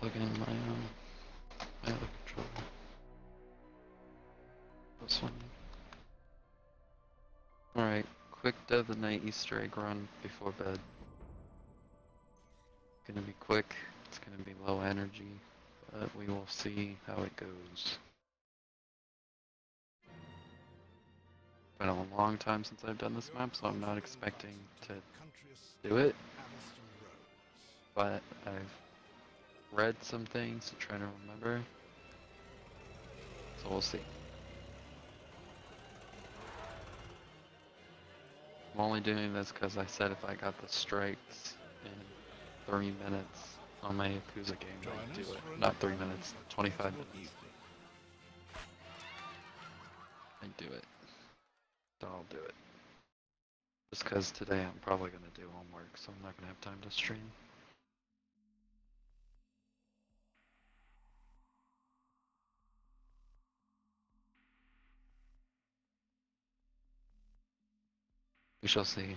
plug in my um my other controller. This one. Alright, quick of the Night Easter egg run before bed. Gonna be quick, it's gonna be low energy, but we will see how it goes. Been a long time since I've done this map, so I'm not expecting to do it, but I've read some things to try to remember. So we'll see. I'm only doing this because I said if I got the strikes in three minutes on my Yakuza game, I'd do it. Not three minutes, 25 minutes. I'd do it. So I'll do it. Just because today I'm probably going to do homework, so I'm not going to have time to stream. We shall see.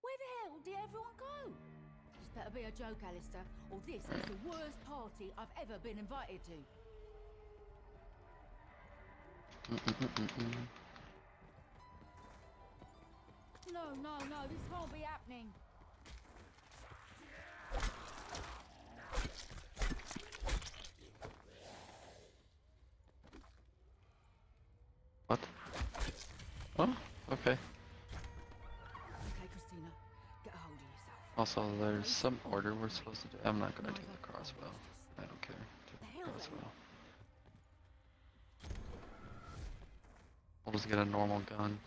Where the hell did everyone go? This better be a joke, Alistair, or this is the worst party I've ever been invited to. No, no, no, this can't be happening. Oh, okay. Okay, Christina, get a hold of yourself. Also, there's some order we're supposed to do. I'm not gonna do the crossbow. I don't care. Do The the hell then? crossbow. We'll just get a normal gun.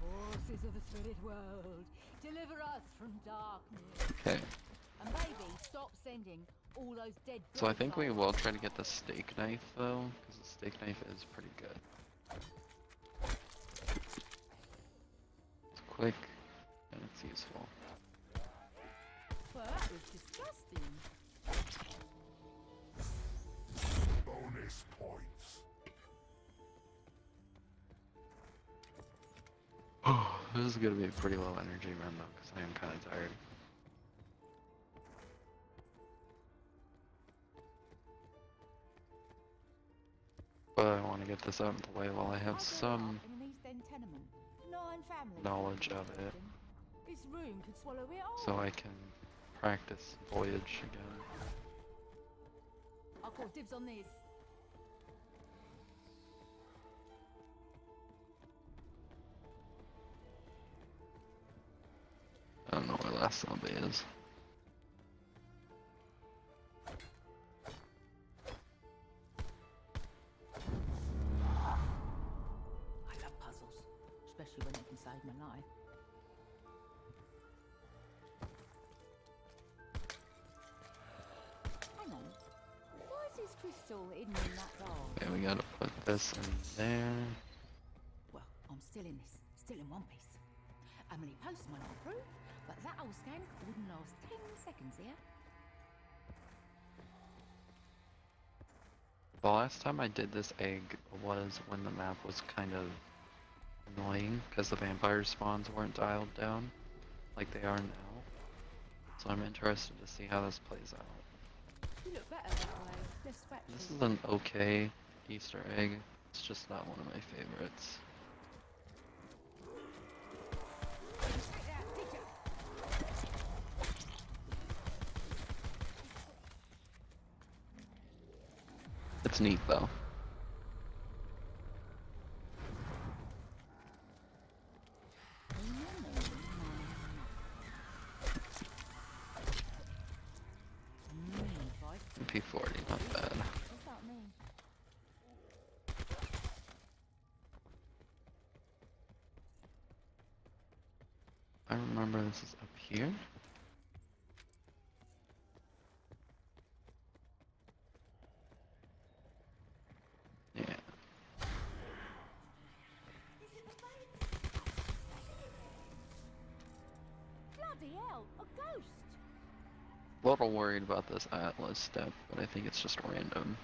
Forces of the spirit world, deliver us from darkness. Okay. And maybe stop sending all those dead So I think we will try to get the steak knife though, because the steak knife is pretty good. It's quick and it's useful. Well, that was disgusting. Bonus points. This is gonna be a pretty low energy run though, because I am kind of tired. But I want to get this out of the way while I have some up in an East End tenement. Nine families knowledge of it. Clifton. This room could swallow it all. so I can practice voyage again. I'll call dibs on this. I don't know where last zombie is. I love puzzles, especially when they can save my life. Hang on. Why is this crystal hidden in that door? Okay, we gotta put this in there. Well, I'm still in this, still in one piece. Emily Post might not approve, but that old skank wouldn't last ten seconds here. The last time I did this egg was when the map was kind of annoying because the vampire spawns weren't dialed down like they are now. So I'm interested to see how this plays out. You look better that way. This is an okay Easter egg. It's just not one of my favorites. Neat though. Mm. P40, not bad. I remember this is up here. Yeah. Bloody hell, a ghost! A little worried about this Atlas step, but I think it's just random.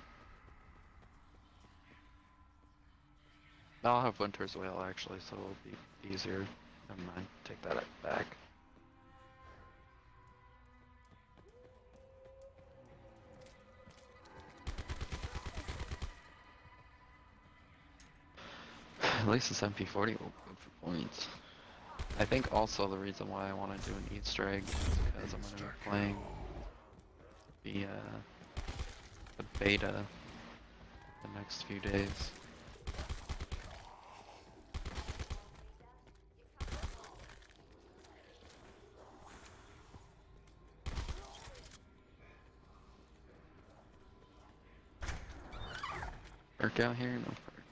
I'll have Winter's Wail actually, so it'll be easier. Never mind, take that back. At least this MP40 will go for points. I think also the reason why I want to do an Easter egg is because I'm going to be playing the, uh, the beta the next few days. Perk out here? No perk.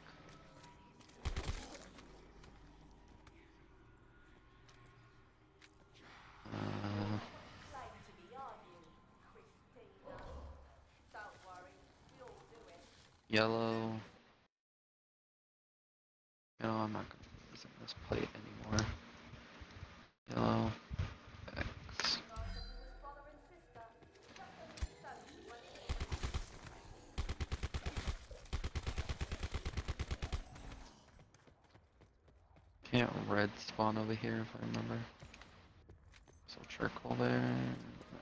Uh, yellow. No, I'm not gonna be using this plate anymore. Yellow. X. Can't red spawn over here if I remember. So charcoal there. No.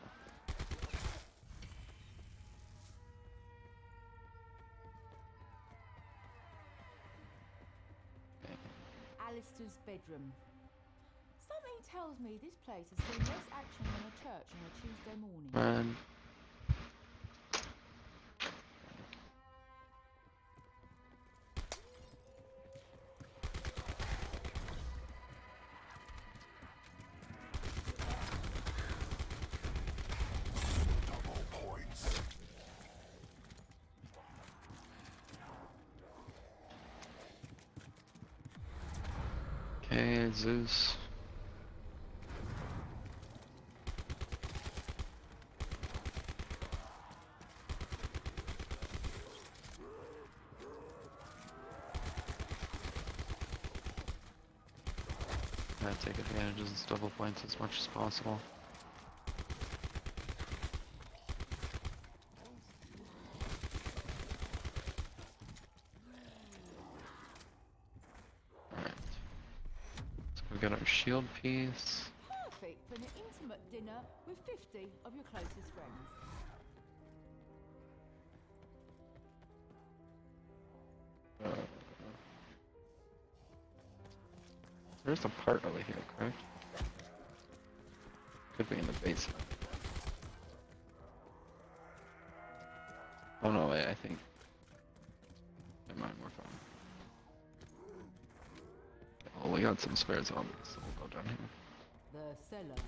Okay. Alistair's bedroom. Something tells me this place has seen less action than a church on a Tuesday morning. Red. Zeus. Gotta take advantage of this double points as much as possible. Alright. So we got our shield piece. Perfect for an intimate dinner with 50 of your closest friends. Uh, there's a part over here, correct? Could be in the basement. Some spare zombies, so we'll go down here. The cellar.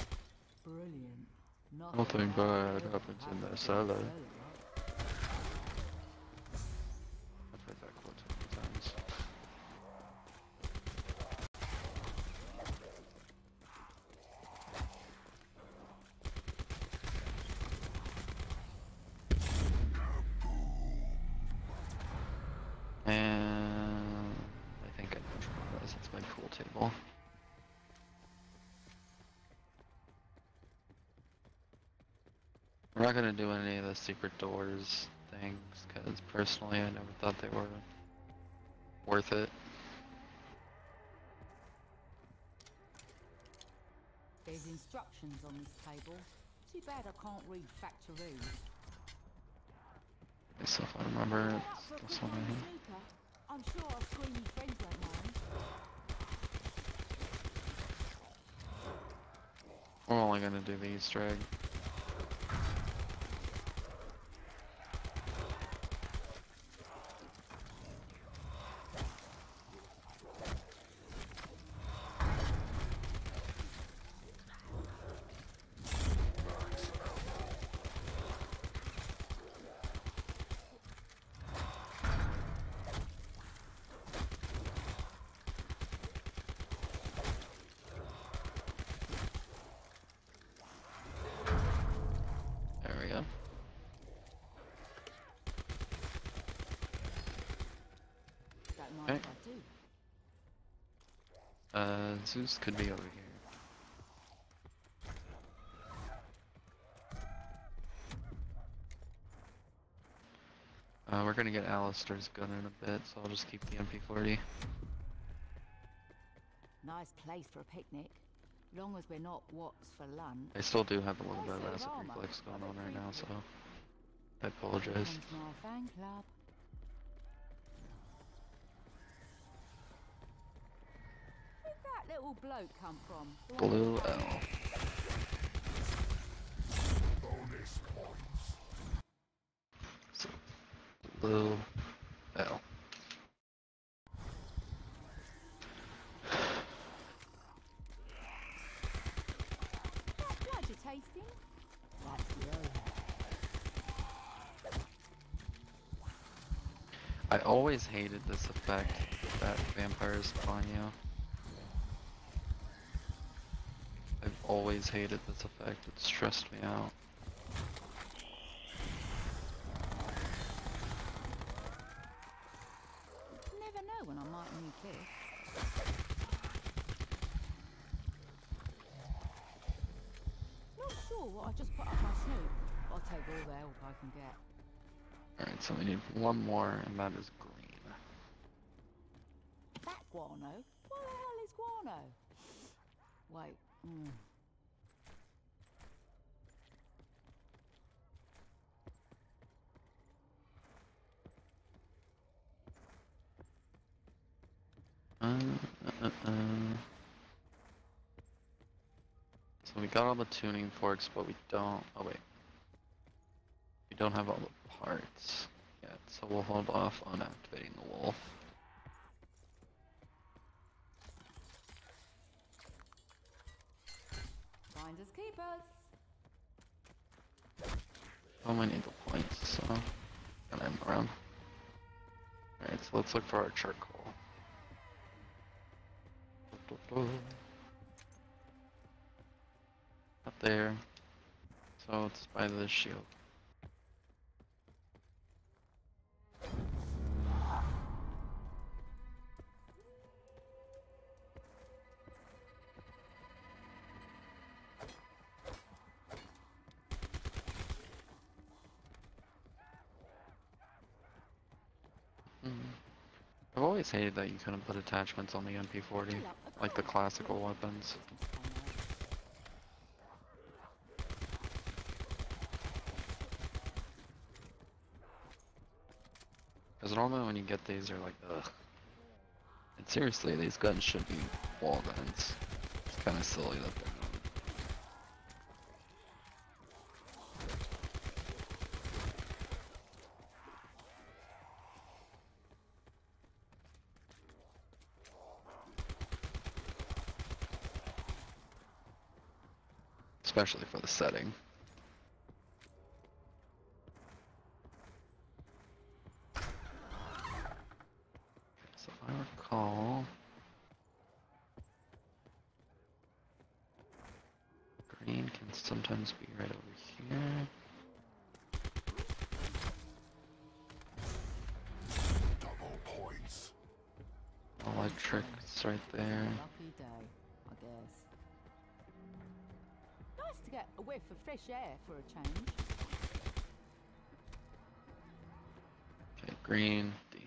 Brilliant. Nothing bad happens in the cellar. I've heard that quote too many times. And I think I know which one it is. It's my pool table. We're not gonna do any of the secret doors things, because personally I never thought they were worth it. There's instructions on this table. Too bad I can't read factories. So if I remember, it's this one right here. I'm sure our friends won't mind. We're only gonna do the Easter could be over here. Uh, we're gonna get Alistair's gun in a bit, so I'll just keep the MP40. Nice place for a picnic. Long as we're not what's for lunch. I still do have a little bit of acid reflux going on right now, so I apologize. Come from? Blue L. So, blue L. Tasting? I always hated this effect that vampires spawn you. I've always hated this effect, it stressed me out. Never know when I might need this. Not sure what I just put up my snoot. I'll take all the help I can get. Alright, so we need one more, and that is green. That guano? What the hell is guano? Wait. Mm. Uh, uh, uh, uh. So we got all the tuning forks, but we don't. Oh wait, we don't have all the parts yet, so we'll hold off on activating the wolf. Finders keepers. Oh, I need the points, so gonna end the round. Alright, so let's look for our charcoal. Up there. So it's by the shield. Mm. I've always hated that you couldn't put attachments on the MP40, like the classical weapons. Because normally when you get these, you're like, ugh. And seriously, these guns should be wall guns. It's kind of silly that they're not. Especially for the setting. Of fresh air for a change. Okay, green, D.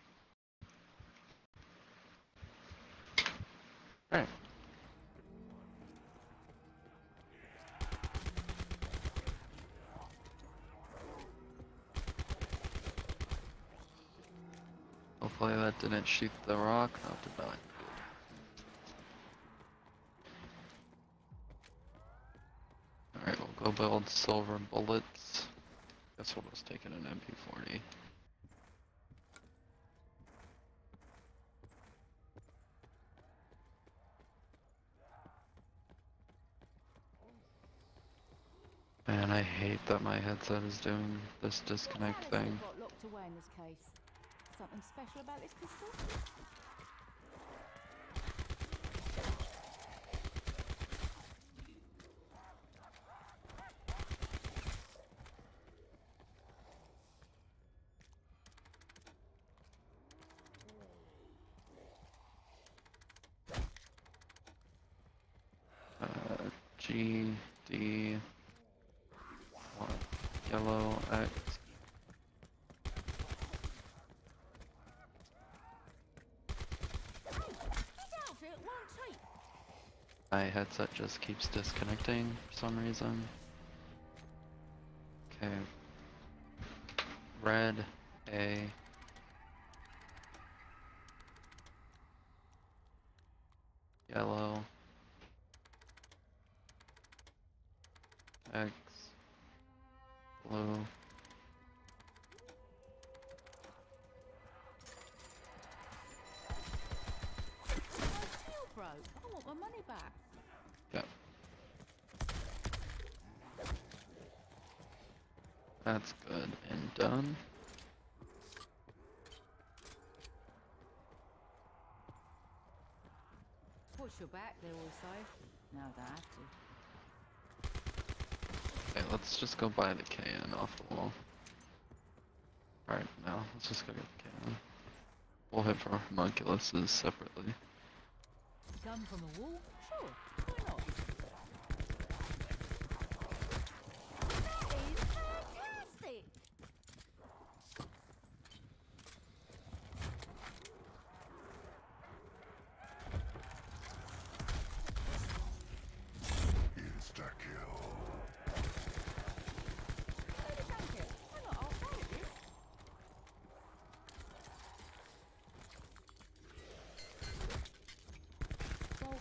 Hopefully that didn't shoot the rock. No, did not. Alright, we'll go build silver bullets. Guess we'll just take an MP40. Man, I hate that my headset is doing this disconnect thing. got locked away in this case? Something special about this pistol? G, D, yellow, X. My headset just keeps disconnecting for some reason. Okay. Red. Your back, they all say. No, they have to. Okay, let's just go buy the can off the wall. Alright, now, let's just go get the can. We'll hit for homunculuses separately. Gun from a wall? Sure, why not? That is fantastic! Insta-kill. Who'd have thunk it? I'm not half bad at this. Well,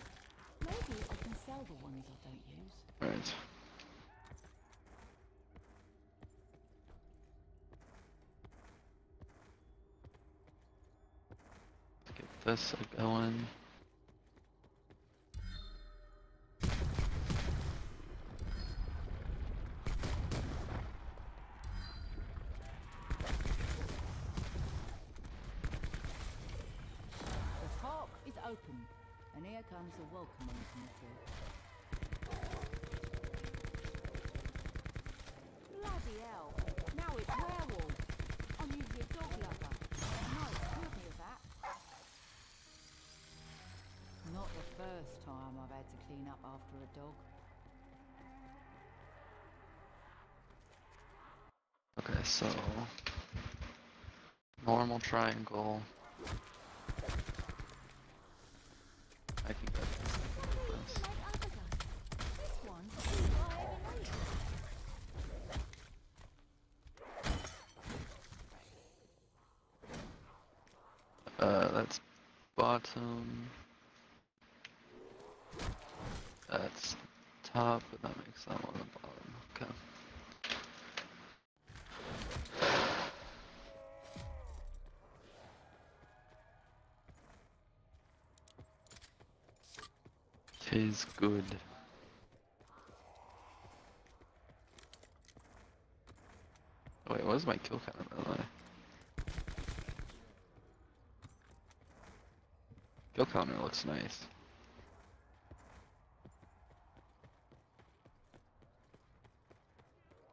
maybe I can sell the ones I don't use. Right. Get this going. The park is open, and here comes the welcoming committee. Bloody hell! Now it's werewolves. I'm usually a dog lover. No, killed me of that. Not the first time I've had to clean up after a dog. Okay, so normal triangle. I can get this. Make other guns. This one's all I ever needed. Uh, that's bottom. That's top, but that makes that one the bottom. Okay. Tis good. Oh, Wait, what is my kill count? Kill counter looks nice.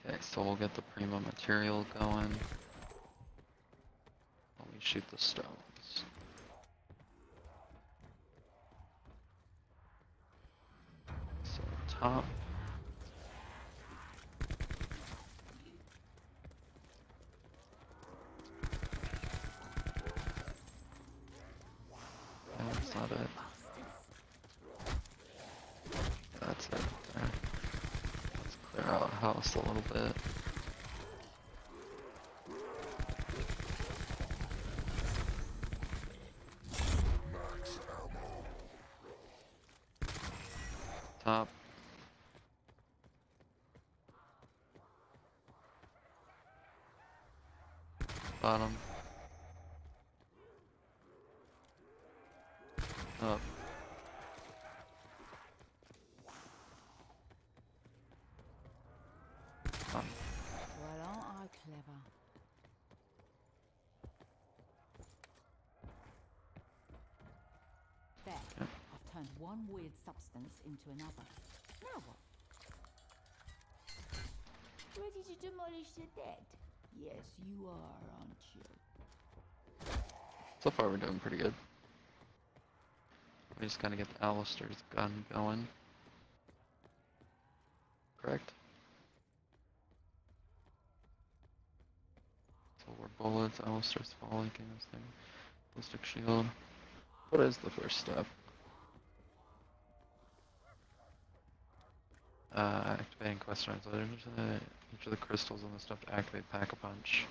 Okay, so we'll get the primo material going. While we shoot the stones. So top. No, that's not it. That's it. There. Let's clear out house a little bit. Max ammo. Top. Bottom. Up. Bottom. Well, aren't I clever? There. Yep. I've turned one weird substance into another. Now what? Ready to demolish the dead? Yes, you are, aren't you? So far we're doing pretty good. We just gotta get the Alistair's gun going. Correct? Silver bullets, Alistair's Folly this thing. Ballistic shield. What is the first step? Uh, activating quest items. Let each of the, of the crystals in the stuff to activate Pack a Punch.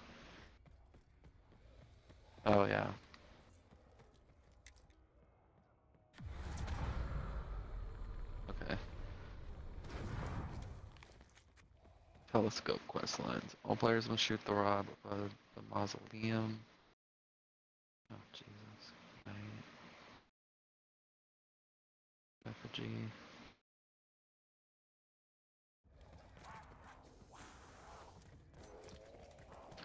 Oh yeah. Okay. Telescope quest lines. All players must shoot the rob above the mausoleum. Oh Jesus. Right.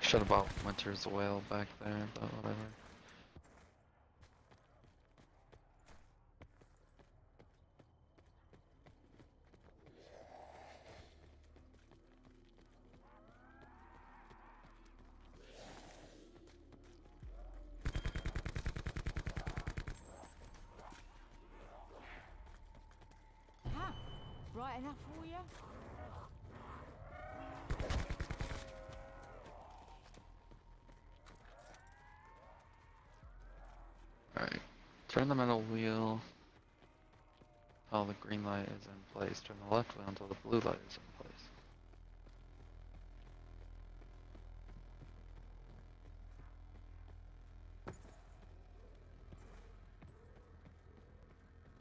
Should have bought Winter's Wail back there, but whatever. Aha! Bright enough for you? Alright. Turn the middle wheel while the green light is in place. Turn the left wheel until the blue light is in place.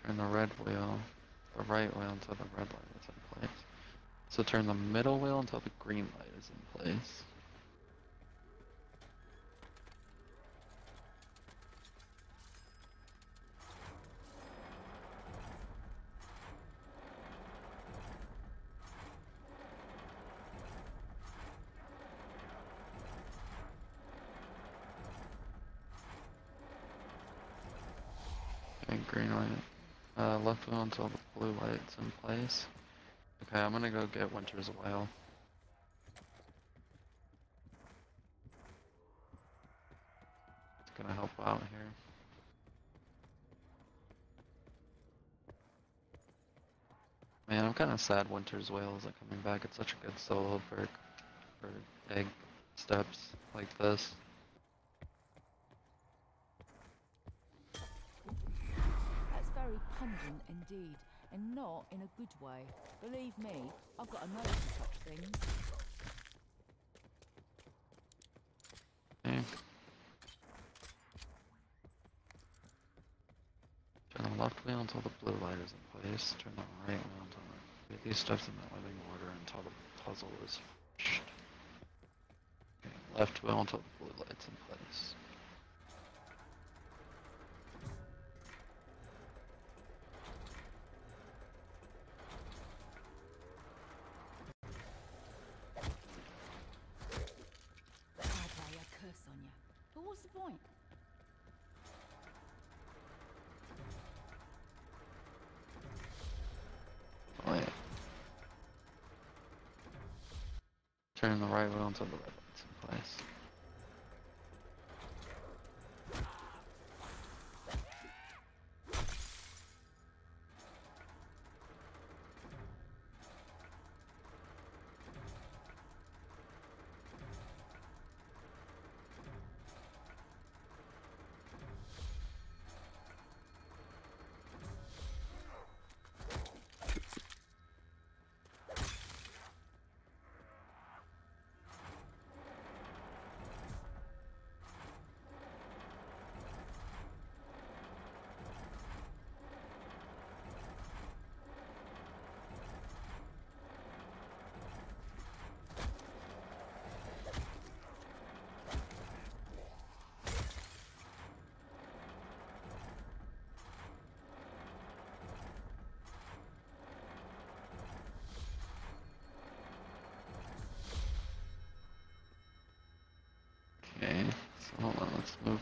Turn the red wheel, the right wheel until the red light is in place. So turn the middle wheel until the green light is in place. Okay, green light. Wheel until the blue light's in place. Okay, I'm gonna go get Winter's Wail. It's gonna help out here. Man, I'm kind of sad Winter's Wail isn't coming back. It's such a good solo perk for egg steps like this. Indeed, and not in a good way. Believe me, I've got a nose for such things. Hmm. The left wheel until the blue light is in place. Turn the right wheel until the... These steps in the living order until the puzzle is finished. Okay, left wheel until the blue light's in place. Right wheel until the red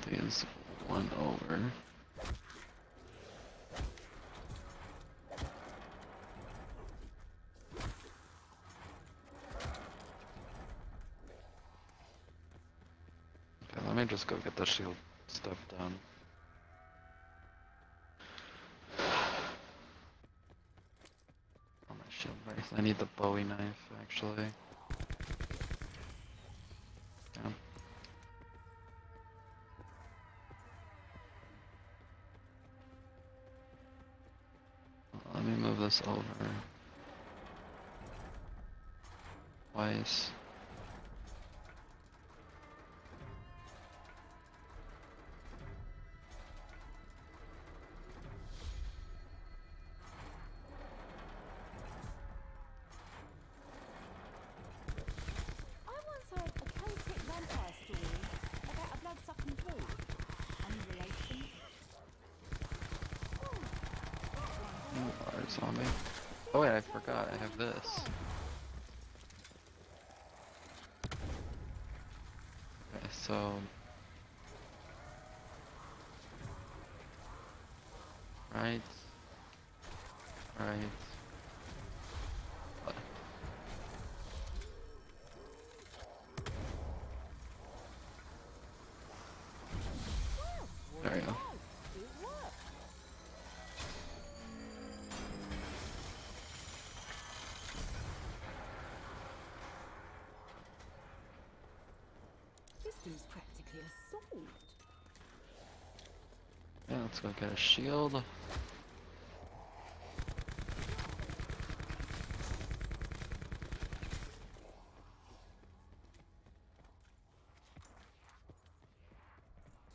on, these one over. Okay, let me just go get the shield stuff done. My shield brace. I need the Bowie knife, actually. over twice. Oh. Oh wait, I forgot. I have this. Okay, so. Let's go get a shield.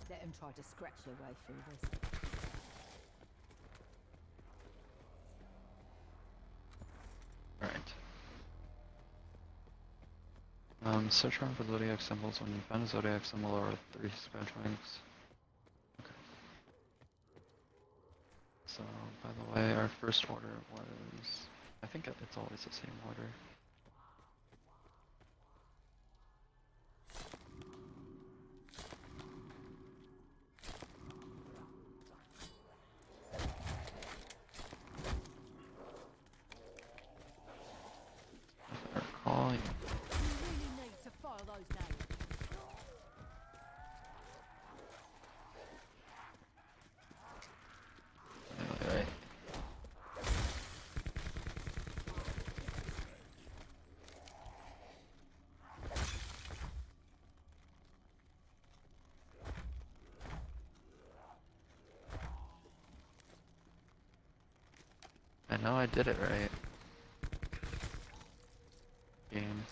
Let him try to scratch their way through this. Right. Um, search around for zodiac symbols. When you find a zodiac symbol or three scratch marks. Okay. So, by the way, our first order was. I think it's always the same order. If I recall, yeah. You really need to file those names. Right. I know I did it right. Game.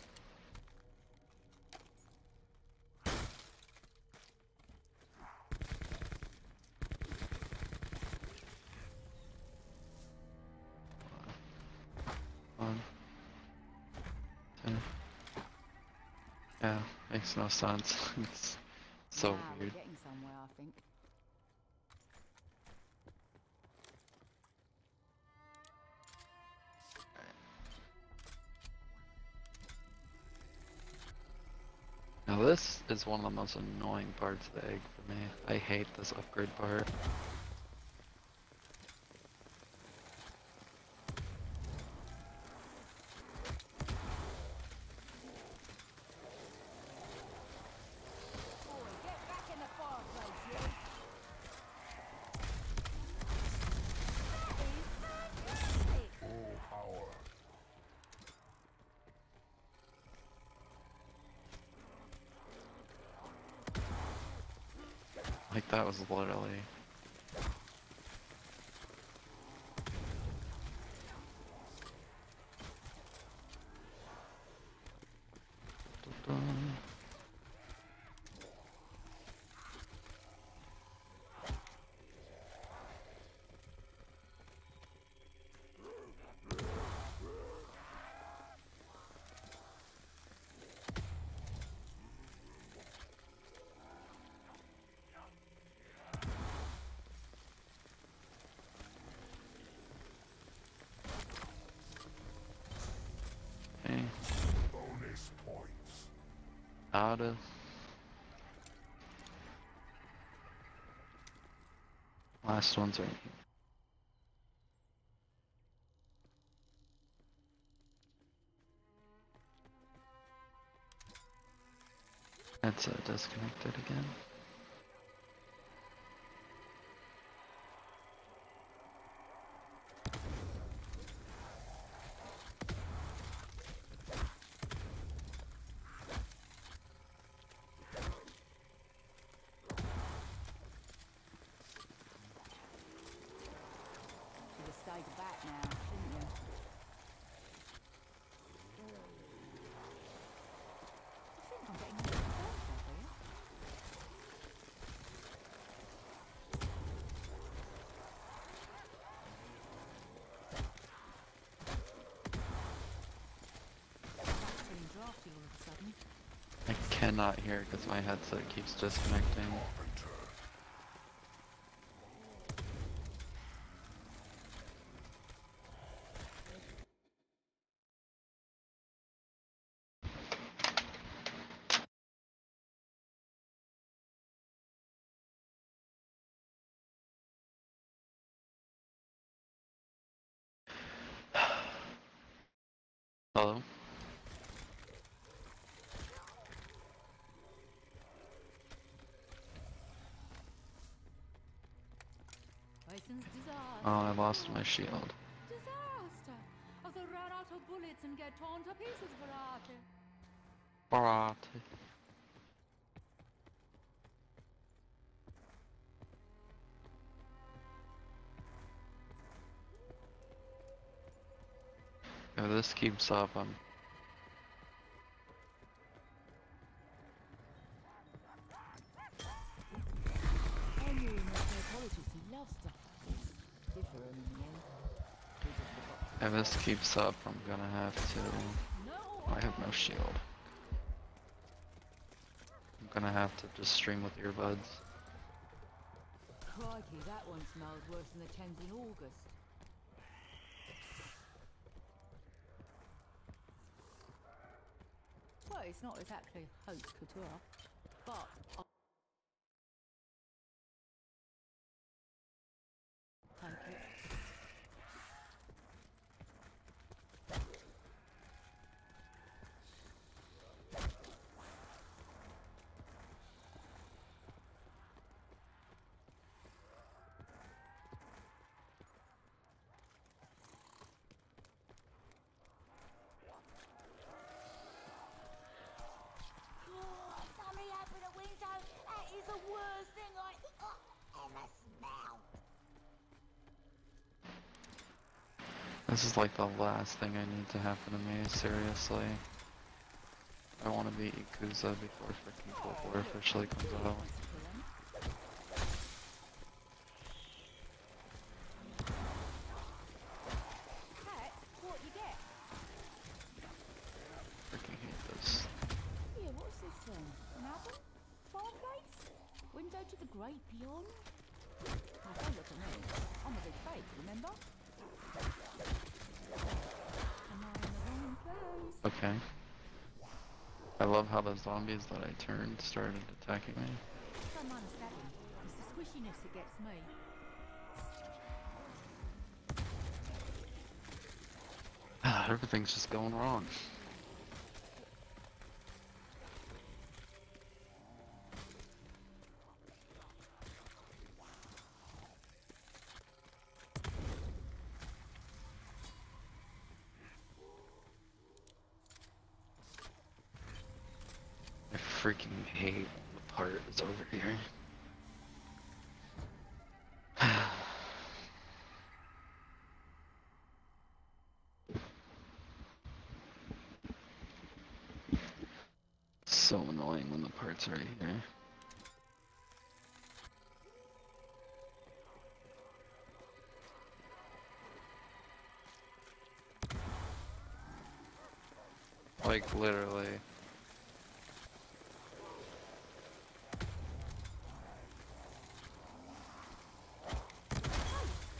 One. Ten. Yeah, makes no sense. it's so ah, now weird. Is one of the most annoying parts of the egg for me. I hate this upgrade part. Boy, get back in the fireplace, you. That is fantastic. Full power. Like that was literally. Dun-dun. Okay, Bonus points. Of. Last one's right here. That's uh, disconnected again. Should have stayed back now, shouldn't you? Cannot hear because my headset keeps disconnecting. Hello? Oh, I lost my shield. Disaster! Run out of bullets and get torn to pieces, Variety. Barate. If this keeps up, I'm this keeps up, I'm gonna have to. I have no shield. I'm gonna have to just stream with earbuds. Crikey, that one smells worse than the Thames in August. Well, it's not exactly haute couture, but I take it. Oh, somebody open a window. That is the worst thing I oh, ever smelled. This is like the last thing I need to happen to me, seriously. I want to beat Yakuza before freaking Cold War officially comes out. Freaking beyond? Don't look at me. I'm a big fake, remember? Am I in the wrong place? Okay. I love how the zombies that I turned started attacking me. Stabbing. It's the squishiness that gets me. Everything's just going wrong. I freaking hate the part is over here. so part's right here. Like literally.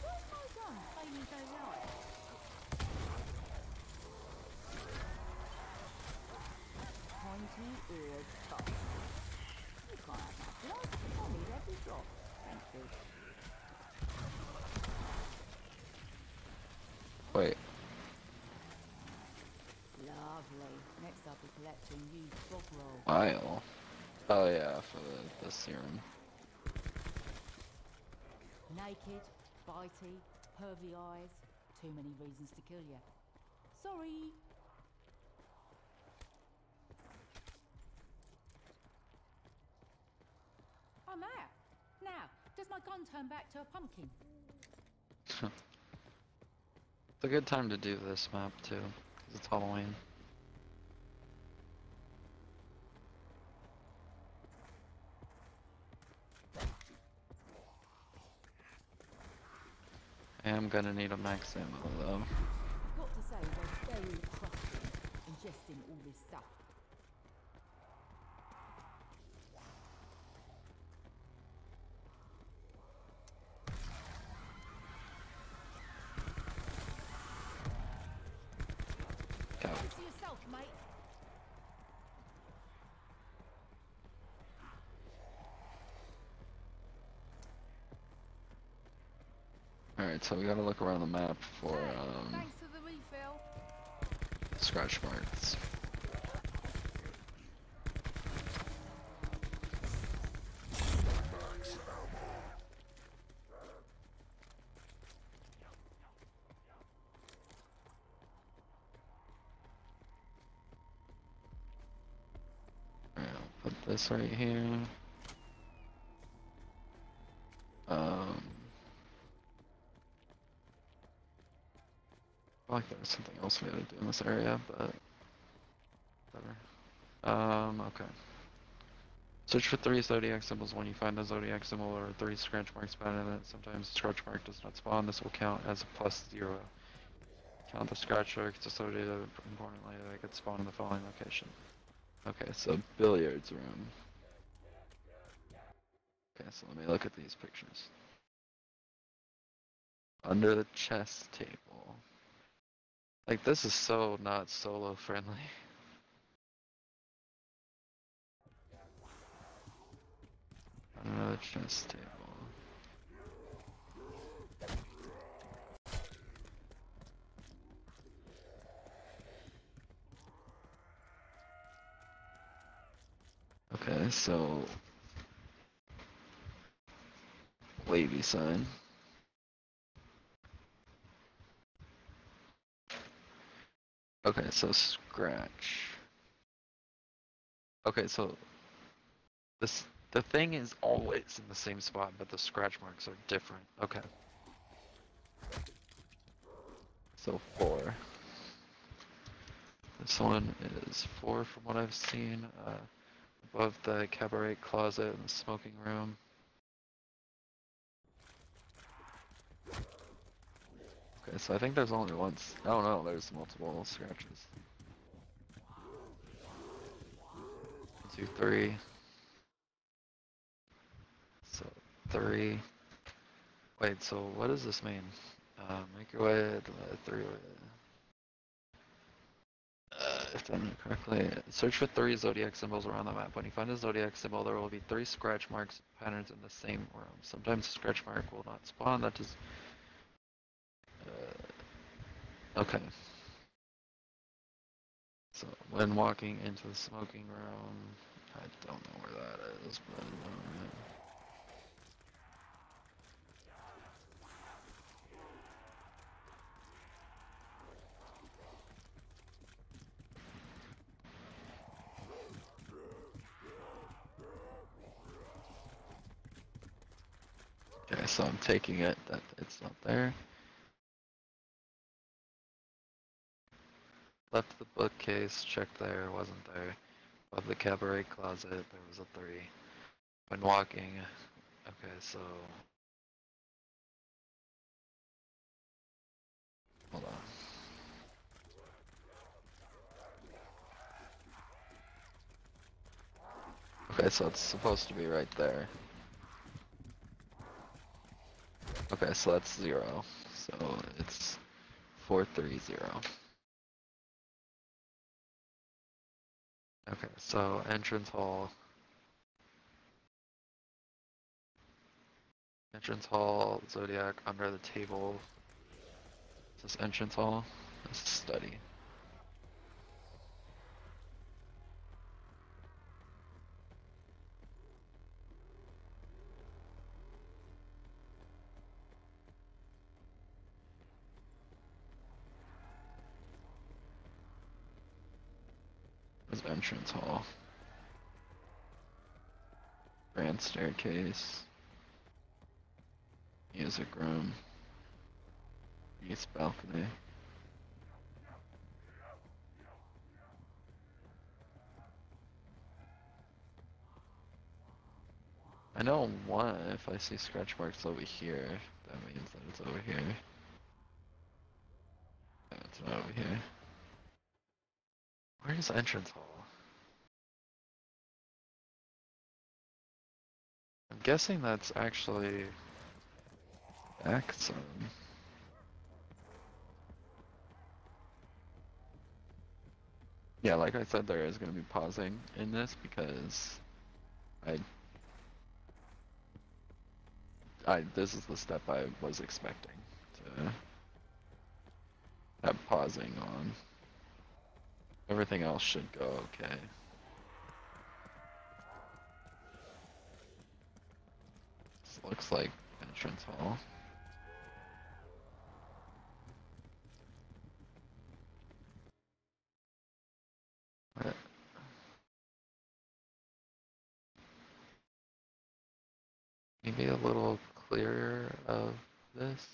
Where's my gun? Flaming so right. Pointy eared tops. You can't have my blood. I need every drop. Thank you. Wait. Lovely. Next I'll be collecting used Isle. Oh yeah, for the, the serum. Naked, bitey, pervy eyes. Too many reasons to kill you. Sorry. I'm out. Now, does my gun turn back to a pumpkin? It's a good time to do this map too, because it's Halloween. Am gonna need a max ammo though. Got to say, they're very ingesting all this stuff. Count. Keep to yourself, mate. Alright, so we gotta look around the map for um, scratch marks. Alright, I'll put this right here. Like there's something else we gotta do in this area, but whatever. Um, okay. Search for three zodiac symbols when you find a zodiac symbol or three scratch marks found in it. Sometimes the scratch mark does not spawn. This will count as a plus zero. Count the scratch marks associated importantly that get spawned in the following location. Okay, so billiards room. Okay, so let me look at these pictures. Under the chess table. Like this is so not solo friendly. The chess table. Okay, so wavy sign. Okay, so scratch. Okay, so this the thing is always in the same spot, but the scratch marks are different. Okay. So four. This one is four from what I've seen. Uh, above the cabaret closet and the smoking room. Okay, so I think there's only once. Oh no, there's multiple scratches. Two, three. So three. Wait, so what does this mean? Uh, make your way to the three way. Uh, if done correctly, search for three zodiac symbols around the map. When you find a zodiac symbol, there will be three scratch marks patterns in the same room. Sometimes a scratch mark will not spawn. That is. Okay. So when walking into the smoking room, I don't know where that is, but okay. So I'm taking it that it's not there. Left the bookcase, checked there, wasn't there. Above the cabaret closet, there was a three. When walking, okay, so. Hold on. Okay, so it's supposed to be right there. Okay, so that's zero. So it's four three zero. Okay, so entrance hall. Entrance hall, Zodiac under the table. Is this entrance hall? This is study. Is entrance hall. Grand staircase. Music room. East balcony. I know one, if I see scratch marks over here, that means that it's over here. No, it's not over here. Where's entrance hall? Guessing that's actually some. Yeah, like I said, there is going to be pausing in this because I, I this is the step I was expecting to have pausing on. Everything else should go okay. Looks like entrance hall. Maybe a little clearer of this.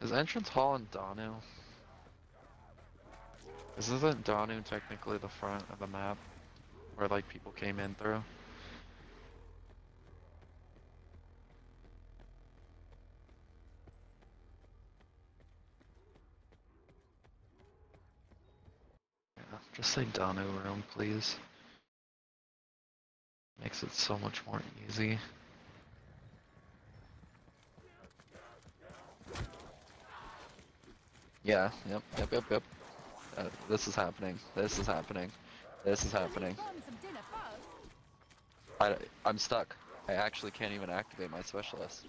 Is entrance hall in Danu? This isn't Danu technically the front of the map where like people came in through? Yeah, just say Danu room, please. Makes it so much more easy. Yeah, yep, yep, yep, yep. Uh, this is happening. This is happening. This is happening. I, I'm stuck. I actually can't even activate my specialist.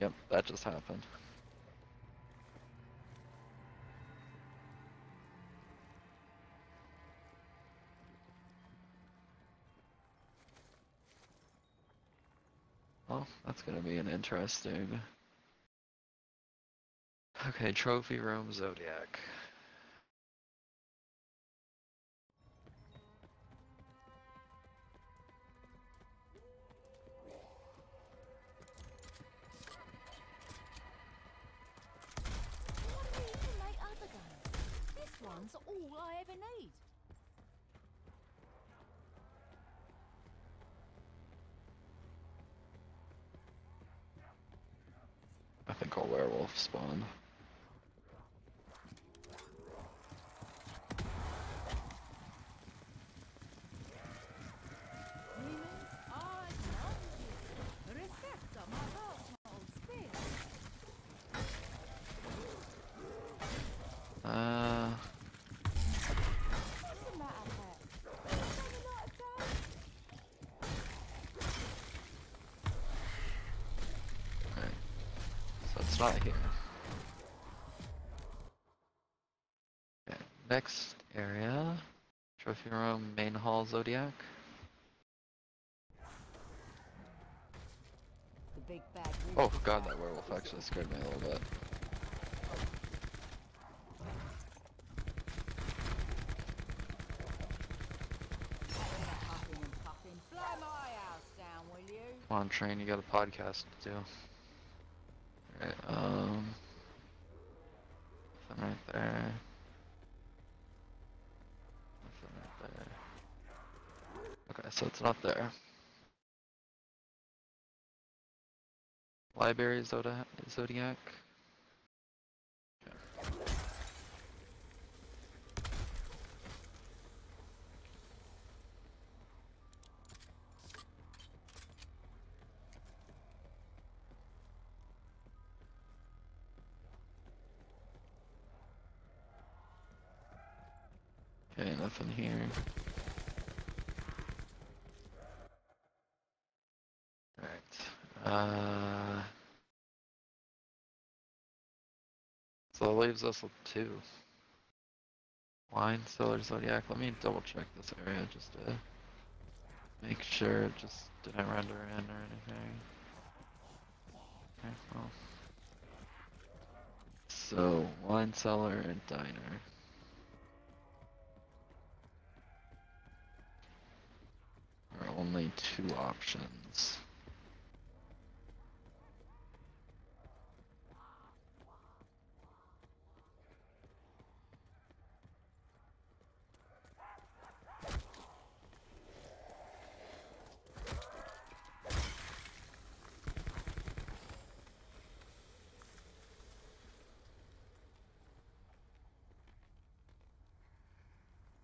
Yep, that just happened. Well, that's gonna be an interesting. Okay, trophy room Zodiac. All I ever need. I think I'll werewolf spawn. Humans, I challenge you. Respect of my personal spear. Uh, What's the matter, Pat? Having a lot of time? right. So here. Okay, next area. Trophy room, main hall, Zodiac. The big bad Oh god, that werewolf actually scared me a little bit. Puffing and puffing. Blow my house down, will you? Come on, train, you got a podcast to do. Alright, um. Nothing right there. Nothing right there. Okay, so it's not there. Library Zoda Zodiac. Okay. Okay, nothing here. Alright. Uh Leaves us with two. Wine, Cellar, Zodiac. Let me double check this area just to make sure it just didn't render in or anything. Okay, well. So, wine cellar and diner. There Are only two options.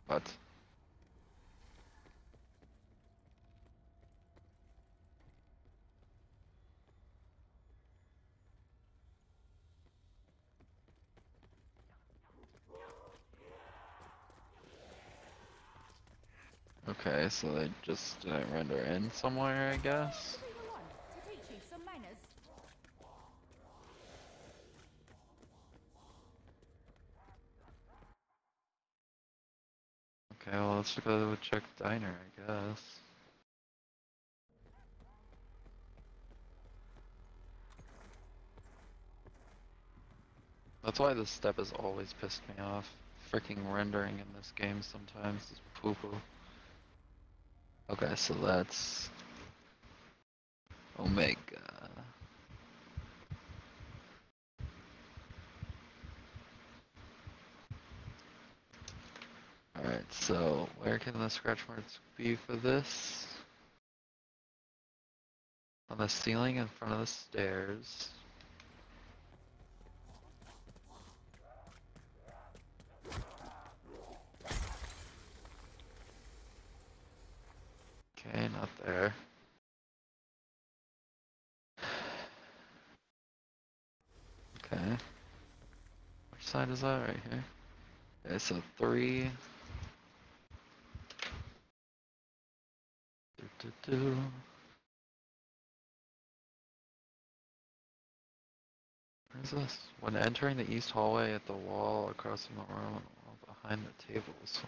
but Okay, so they just didn't render in somewhere, I guess? Okay, well let's go check diner, I guess. That's why this step has always pissed me off. Freaking rendering in this game sometimes is poo poo. Okay, so that's Omega. Alright, so where can the scratch marks be for this? On the ceiling in front of the stairs. Okay, not there. Okay. Which side is that? Right here. Okay, so three. Do, do, do. This? When entering the east hallway at the wall across from the room and the wall behind the tables.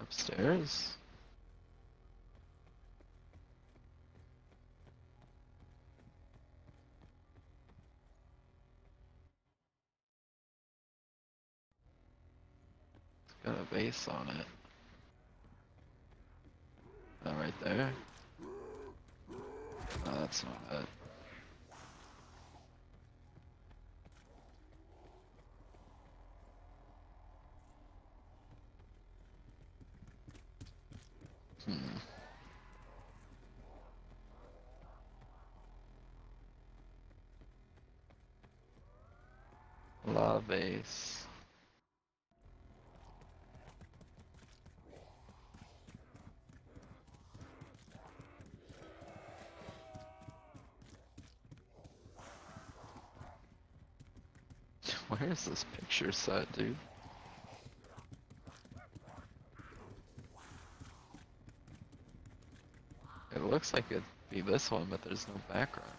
Upstairs? Got a base on it. That right there? No, that's not it. Hmm. La base. Where is this picture set, dude? It looks like it'd be this one, but there's no background.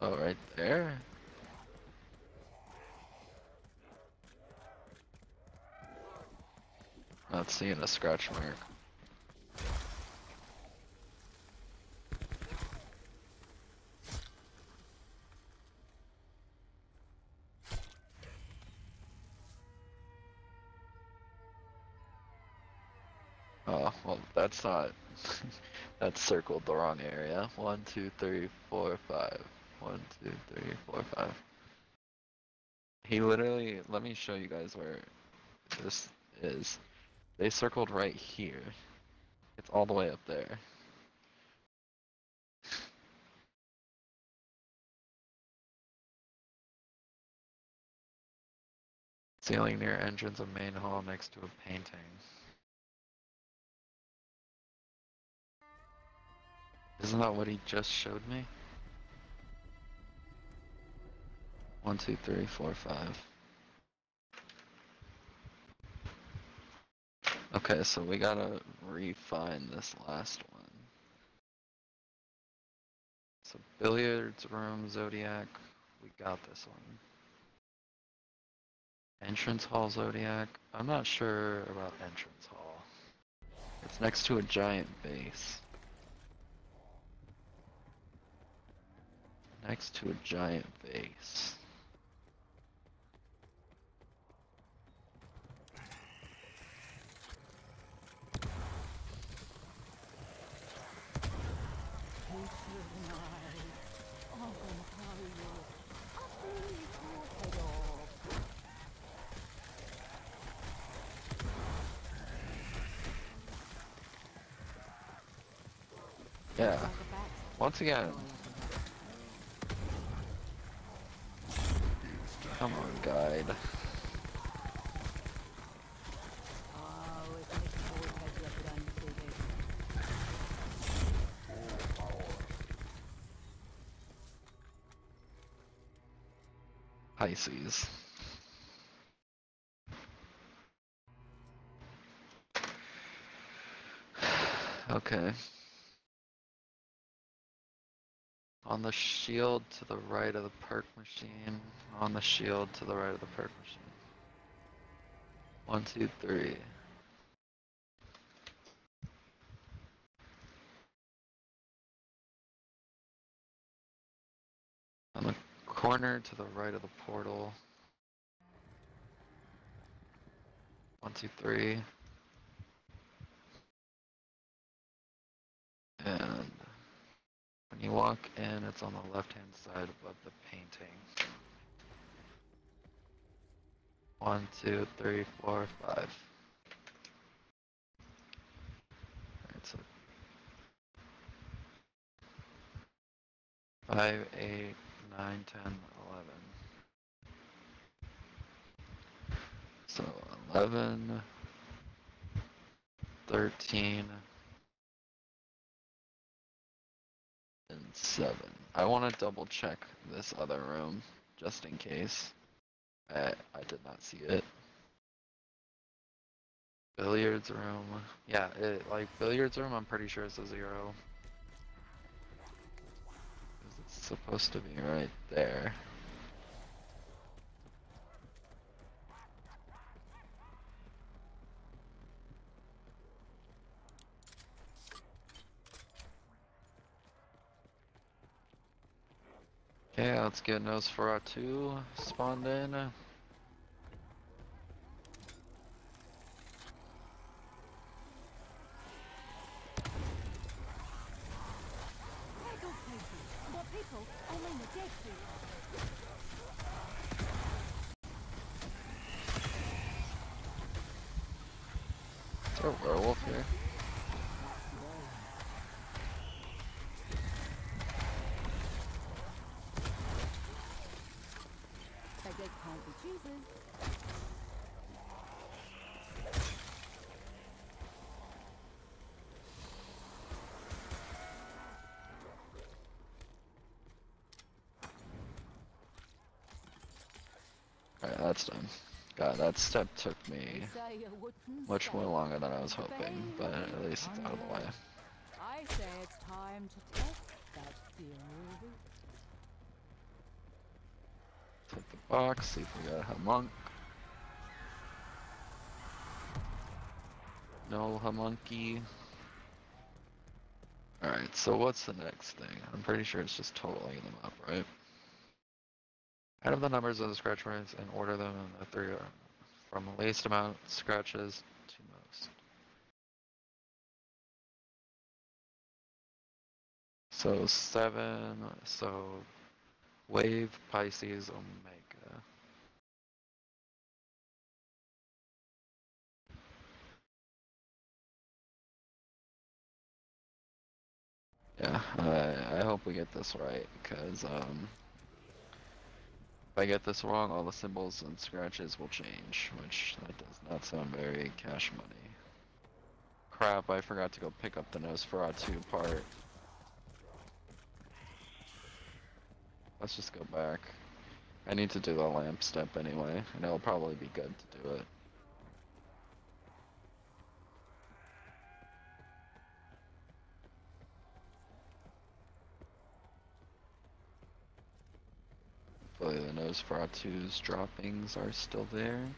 Oh, right there? Not seeing a scratch mark. Oh, well, that's not. that's circled the wrong area. One, two, three, four, five. One, two, three, four, five. He literally. Let me show you guys where this is. They circled right here. It's all the way up there. Ceiling near entrance of main hall next to a painting. Isn't that what he just showed me? One, two, three, four, five. Okay, so we gotta refine this last one. So billiards room, Zodiac, we got this one. Entrance hall, Zodiac, I'm not sure about entrance hall. It's next to a giant base. Next to a giant base. once again. Come on, guide. Pisces. okay. On the shield to the right of the perk machine. On the shield to the right of the perk machine. One, two, three. On the corner to the right of the portal. One, two, three. And when you walk in, it's on the left hand side above the painting. One, two, three, four, five. Five, eight, nine, ten, eleven. So eleven, thirteen, and seven. I want to double check this other room just in case. I I did not see it. Billiards room. Yeah, it like billiards room. I'm pretty sure it's a zero. it's supposed to be right there. Okay, let's get Nosferatu spawned in. Take off people. And by people, I mean the dead people. Is there a werewolf here? Beggars can't be choosers. Alright, that's done. God, that step took me They say you wouldn't much more longer than I was hoping, but at least it's out of the way. I say it's time to test that theory. Take the box, see if we got a monk. No homunky. Alright, so what's the next thing? I'm pretty sure it's just totaling them up, right? Add up the numbers of the scratch points and order them in the three order, from least amount scratches to most. So seven, so Wave, Pisces, Omega. Yeah, I, I hope we get this right, because, um, I get this wrong, all the symbols and scratches will change, which that does not sound very cash money. Crap, I forgot to go pick up the Nosferatu part. Let's just go back. I need to do the lamp step anyway, and it'll probably be good to do it. The Nosferatu's droppings are still there.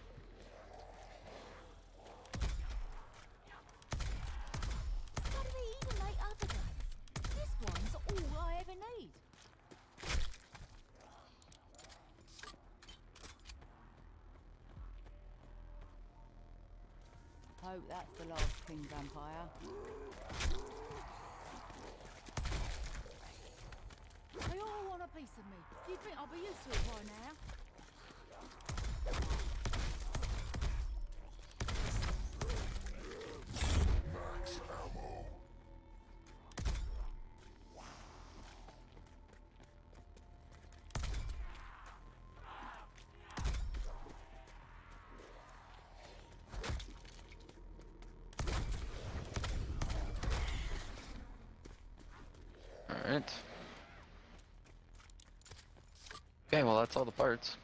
well that's all the parts.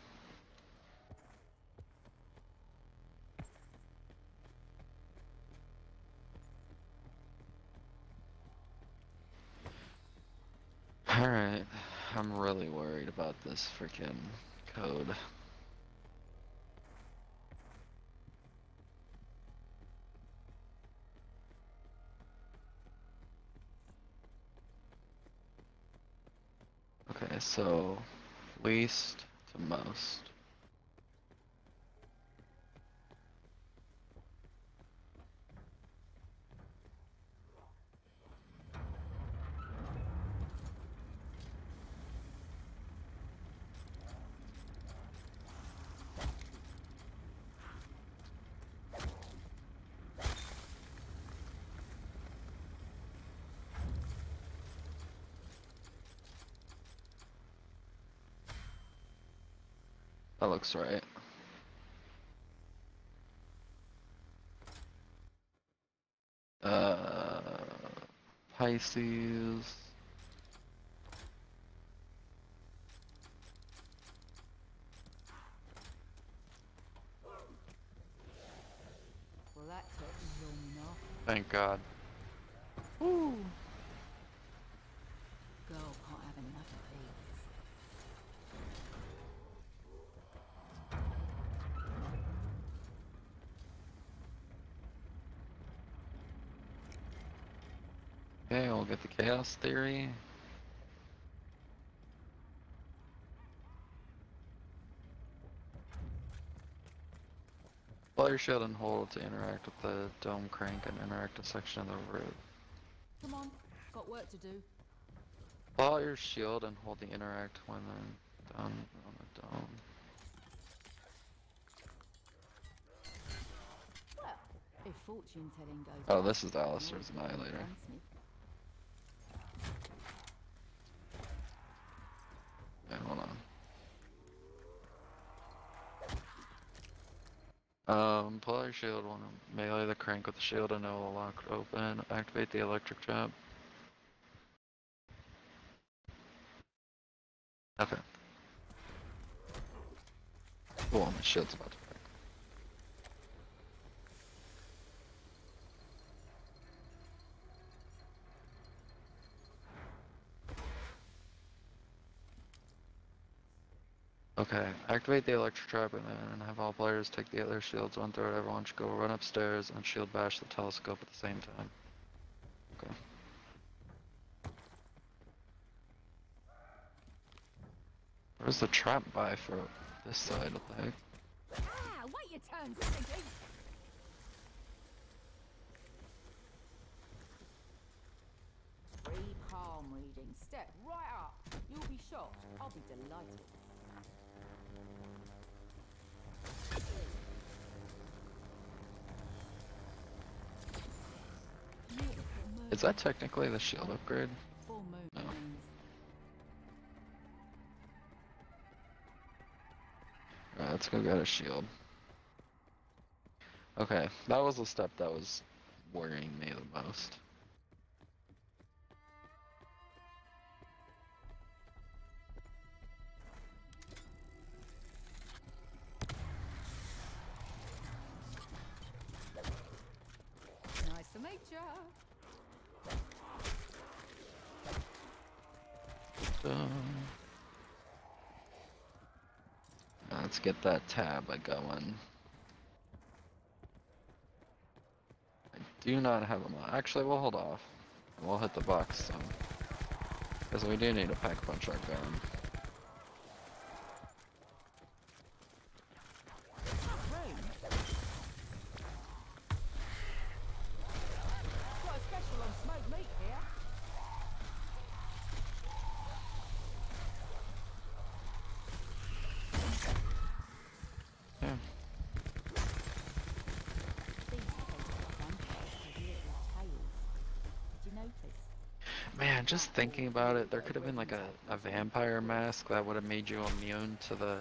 Alright, I'm really worried about this freaking code. Okay, so least to most. That looks right. Uh, Pisces. Well, that took enough. Thank God. Ooh. Girl can't have enough of these. Okay, we'll get the chaos theory. Pull your shield and hold to interact with the dome crank and interact a section of the roof. Come on, got work to do. Pull your shield and hold the interact when they're down on the dome. Well, if fortune telling goes. Oh, this is Alistair's Annihilator. gunsmith. Yeah, hold on. Um, pull out your shield when melee the crank with the shield and it will lock open. Activate the electric trap. Okay. Oh, my shield's about Okay, activate the electric trap and then have all players take the other shields, through it, everyone should go run upstairs and shield bash the telescope at the same time. Okay. Where's the trap by for this side of the? Ah, wait your turn. Free palm reading. Step right up. You'll be shocked. I'll be delighted. Is that technically the shield upgrade? No. Alright, let's go get a shield. Okay, that was the step that was worrying me the most. Let's get that tab going. I do not have a mod. Actually, we'll hold off. We'll hit the box soon. Because we do need a pack punch our gun. Room. Got a special on smoked meat here. Yeah. These taste like vampires with little tails. Did you notice? Just thinking about it, there could have been like a, a vampire mask that would have made you immune to the,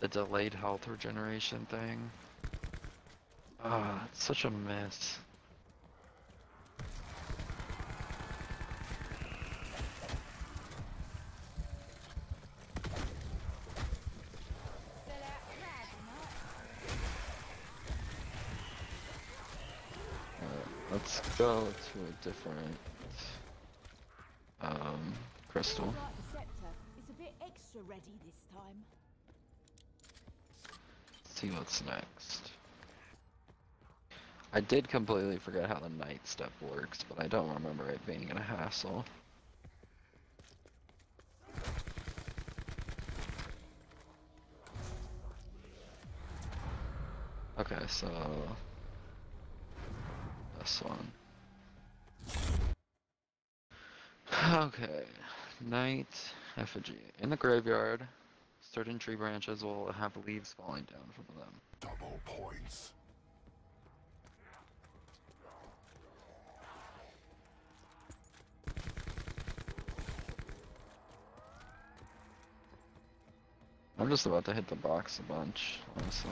the delayed health regeneration thing. Ah, it's such a mess. Let's go to a different um crystal. Like the scepter. It's a extra ready this time. see what's next. I did completely forget how the night step works, but I don't remember it being a hassle. Okay, so this one. Okay, night effigy in the graveyard. Certain tree branches will have leaves falling down from them. Double points. I'm just about to hit the box a bunch, honestly.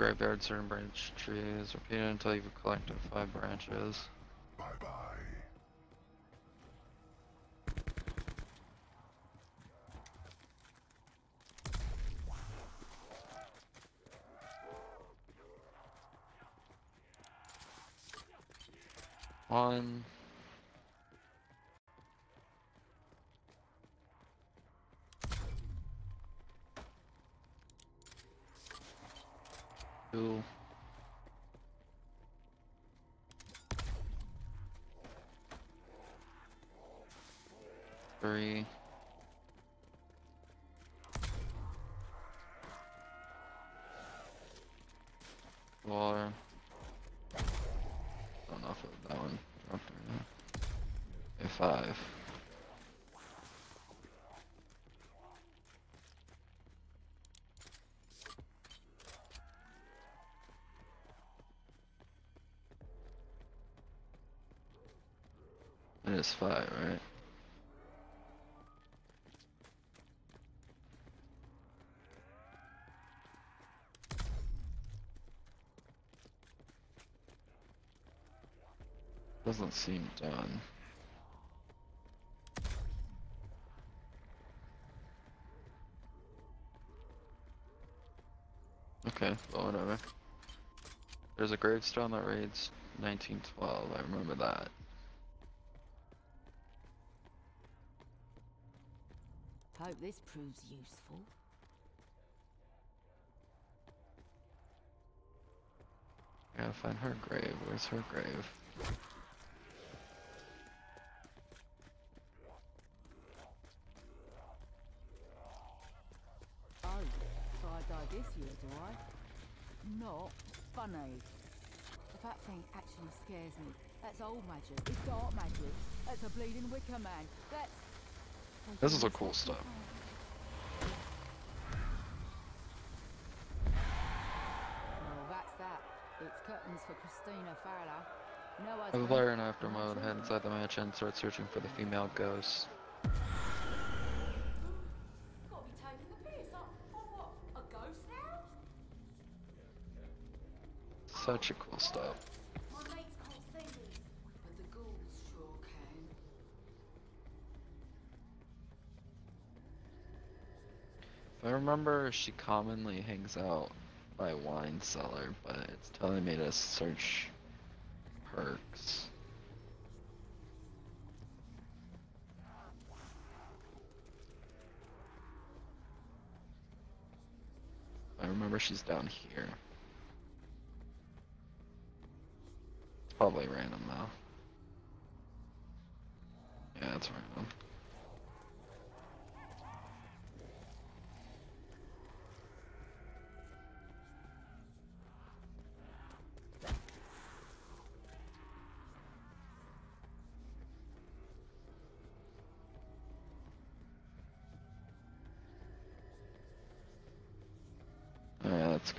Graveyard certain branch trees. Repeat it until you've collected five branches. Bye bye. One. Two. Three. Four. Don't know if that one dropped or not. Okay, five. Is five, right? Doesn't seem done. Okay, well whatever. There's a gravestone that reads 1912, I remember that. Hope this proves useful. Gotta find her grave. Where's her grave? Oh, so I die this year, do I? Not funny. That thing actually scares me, that's old magic. It's dark magic. That's a bleeding wicker man. That's. This is a cool stuff. Well, that's that. It's curtains for Christina Fowler. No Have the husband. player in after mode, head inside the mansion, start searching for the female ghost. Gotta be taking the piss. I'm, I'm oh, what? A ghost now? Such a cool stuff. Remember, she commonly hangs out by wine cellar, but it's telling me to search perks. I remember she's down here. Probably random though. Yeah, it's random.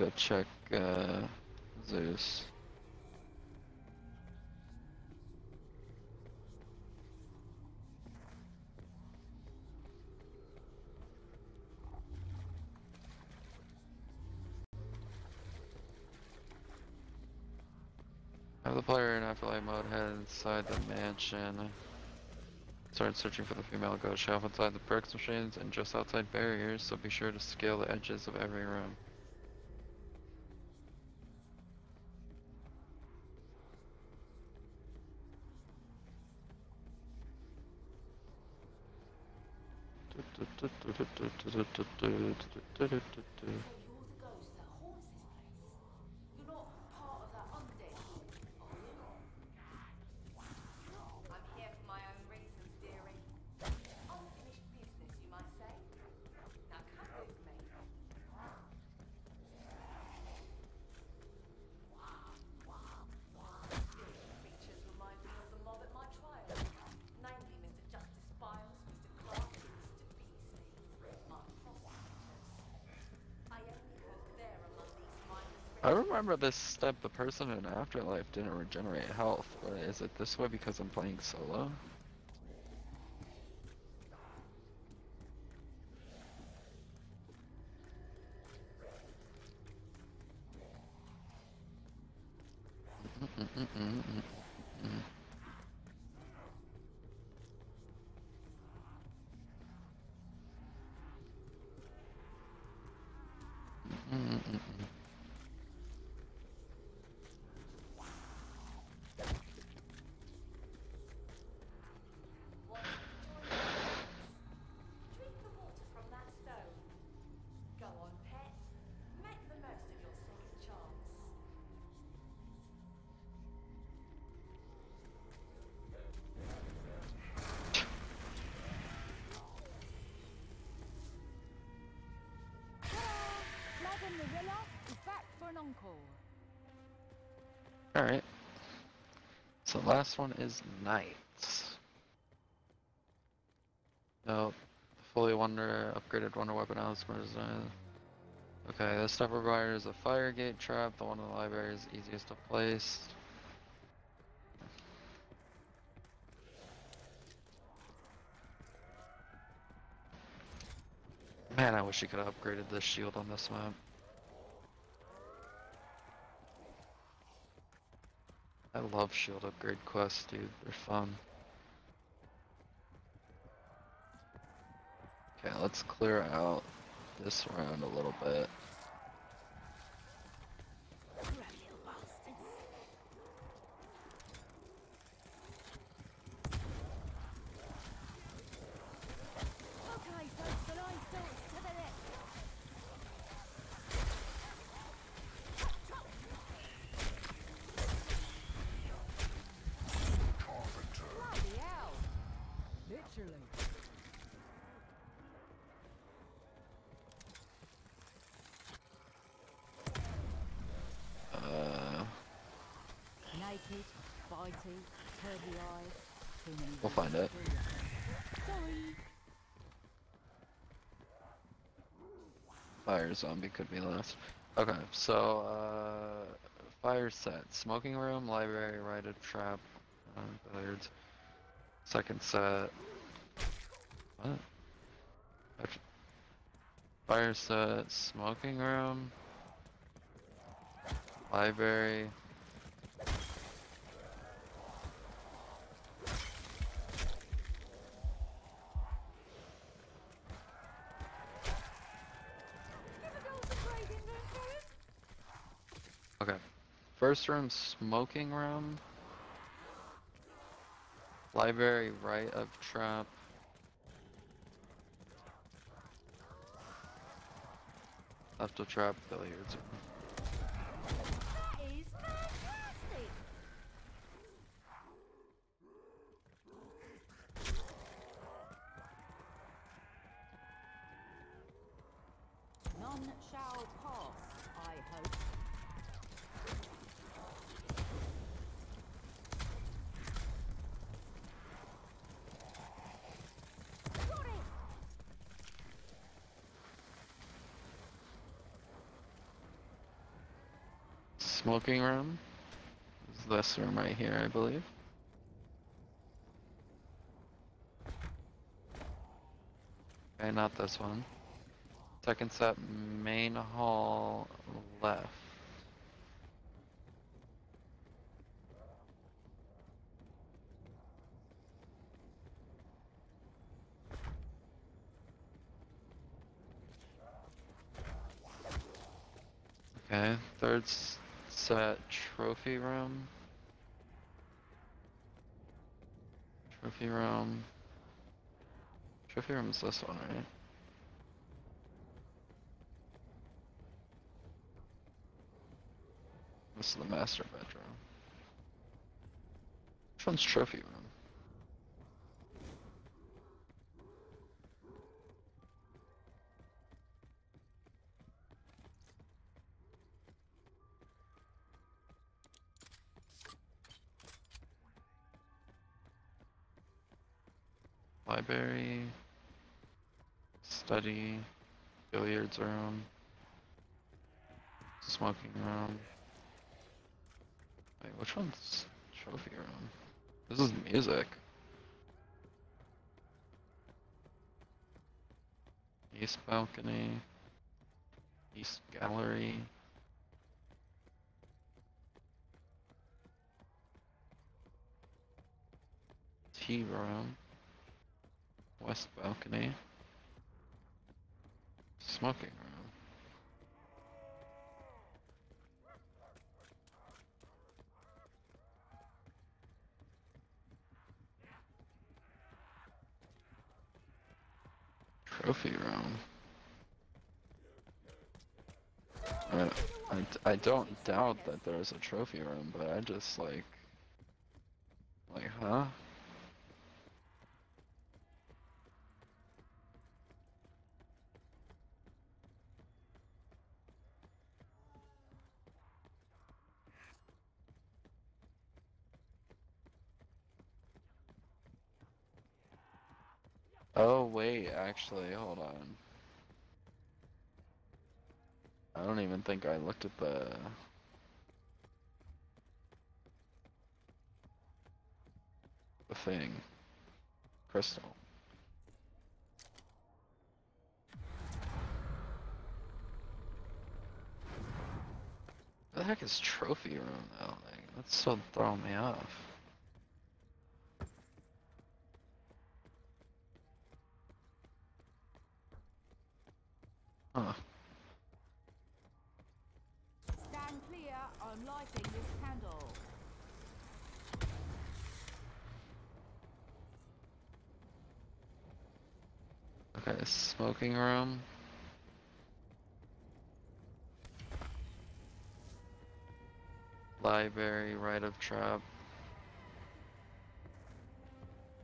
Let's go check uh, Zeus. Have the player in afterlife mode head inside the mansion. Start searching for the female ghost shelf inside the perks machines and just outside barriers, so be sure to scale the edges of every room. トゥルトゥルトゥルトゥルトゥトゥ step, the person in Afterlife didn't regenerate health, is it this way because I'm playing solo? Last one is Knights. Nope. Fully Wonder, upgraded Wonder Weapon Alistair's. Uh, okay, this stuff requires a fire gate trap. The one in the library is easiest to place. Man, I wish you could have upgraded this shield on this map. I love shield upgrade quests, dude. They're fun. Okay, let's clear out this round a little bit. Okay, folks, the line starts to the left. Carpenter. Bloody hell. Literally. Uh, Naked, bitey, curly eyes. Too many We'll find it. Sorry. Zombie could be last. Okay, so uh, fire set: smoking room, library, righted trap, uh, billiards. Second set. What? Fire set: smoking room, library. Never go to trading room first. Okay. First room, smoking room. Library, right of trap. Left of trap, billiards. That is fantastic! None shall pass, I hope. Got it! Smoking room. Is this room right here, I believe. Okay, not this one. Second set, main hall left. Okay, third that trophy room. Trophy room. Trophy room is this one, right? This is the master bedroom. Which one's trophy room? Billiards room, smoking room. Wait, which one's trophy room? This is music. East balcony, east gallery. Tea room. West balcony. Smoking room. Trophy room. I mean, I, I don't doubt that there's a trophy room, but I just like, like, huh? Oh wait, actually, hold on. I don't even think I looked at the the thing. Crystal. What the heck is trophy room though? Like, that's still throwing me off. Huh. Stand clear, I'm lighting this candle. Okay, smoking room. Library, right of trap.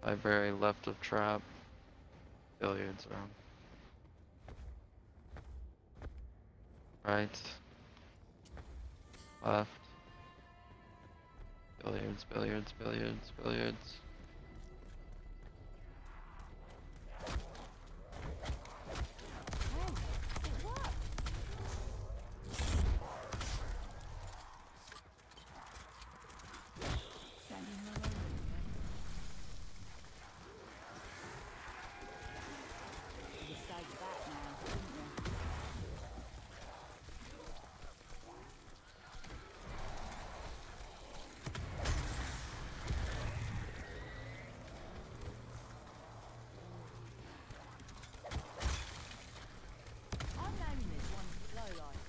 Library, left of trap. Billiards room. Right. Left. Billiards, billiards, billiards, billiards. Hey, it worked! Standing alone again. You saved that now, didn't you? I'm naming this one low light.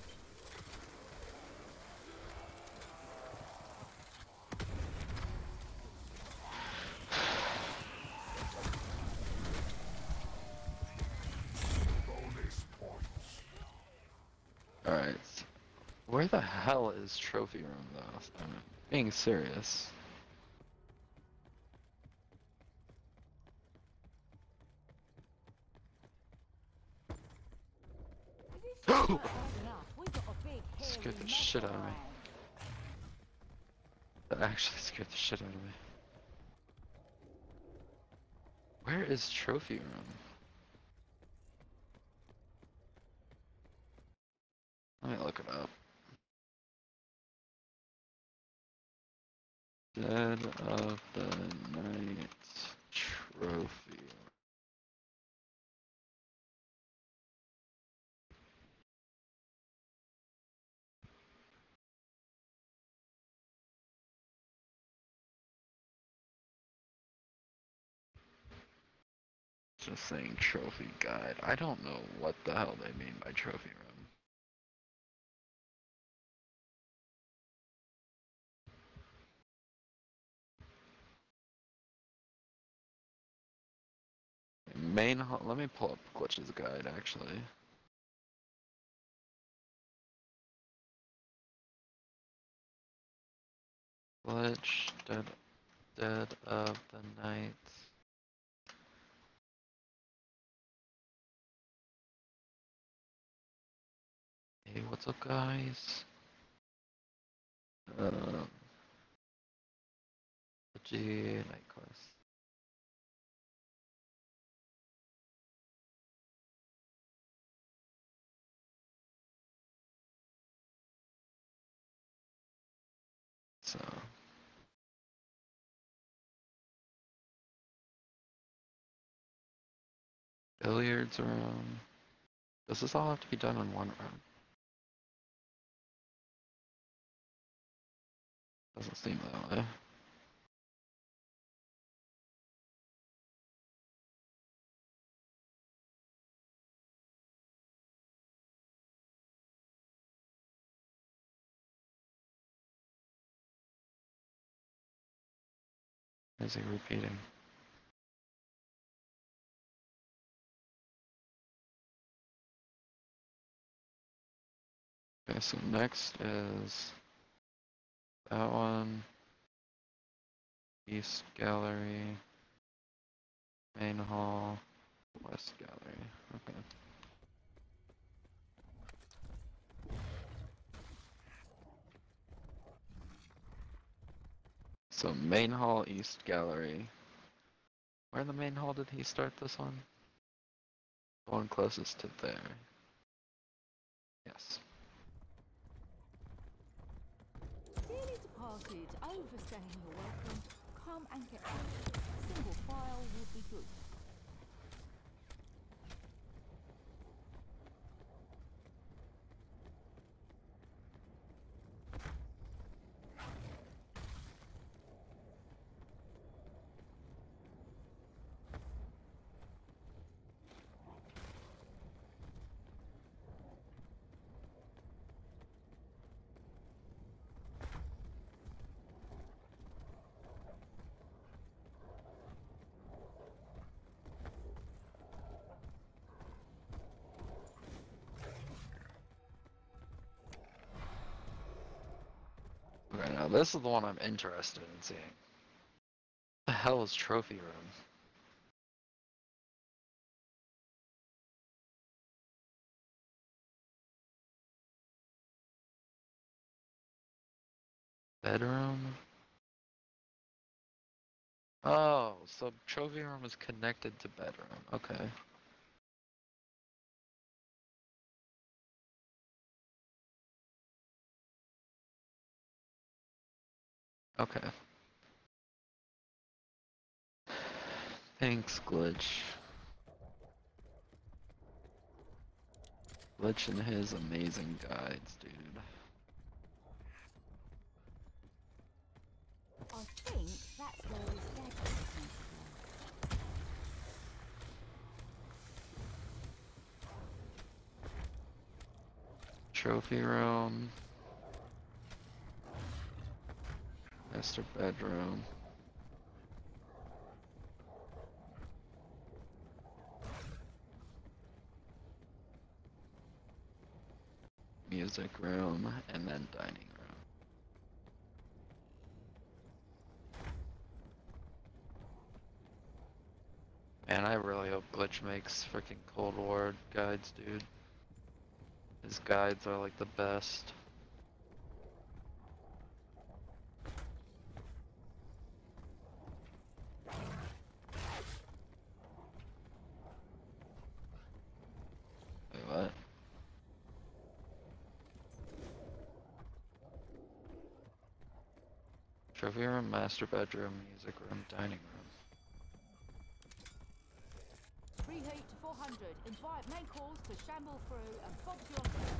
Bonus points. Alright. Where the hell is trophy room though? I'm being serious. Scared the shit out of me. That actually scared the shit out of me. Where is trophy room? Let me look it up. Dead of the Night Trophy. Just saying trophy guide. I don't know what the hell they mean by trophy room. Main. Let me pull up glitches guide actually. Glitch, dead, dead of the night. Hey, what's up, guys? Um, G night quest. So. Billiards room. Does this all have to be done in one room? Doesn't seem that way. Is he repeating? Okay, so next is that one. East Gallery. Main Hall. West Gallery. Okay. So main hall, east gallery. Where in the main hall did he start this one? The one closest to there. Yes. Overstaying your welcome. Come and get out. Single file would be good. Okay, now this is the one I'm interested in seeing. The hell is trophy room? Bedroom? Oh, so trophy room is connected to bedroom. Okay. Okay. Thanks, Glitch. Glitch and his amazing guides, dude. I think that's where his dad was sent to go. Trophy room. Master bedroom. Music room and then dining room. Man, I really hope Glitch makes freaking Cold War guides, dude. His guides are like the best. Wait, what? Trophy room, master bedroom, music room, dining room. Preheat to 400. Invite main calls to shamble through and box you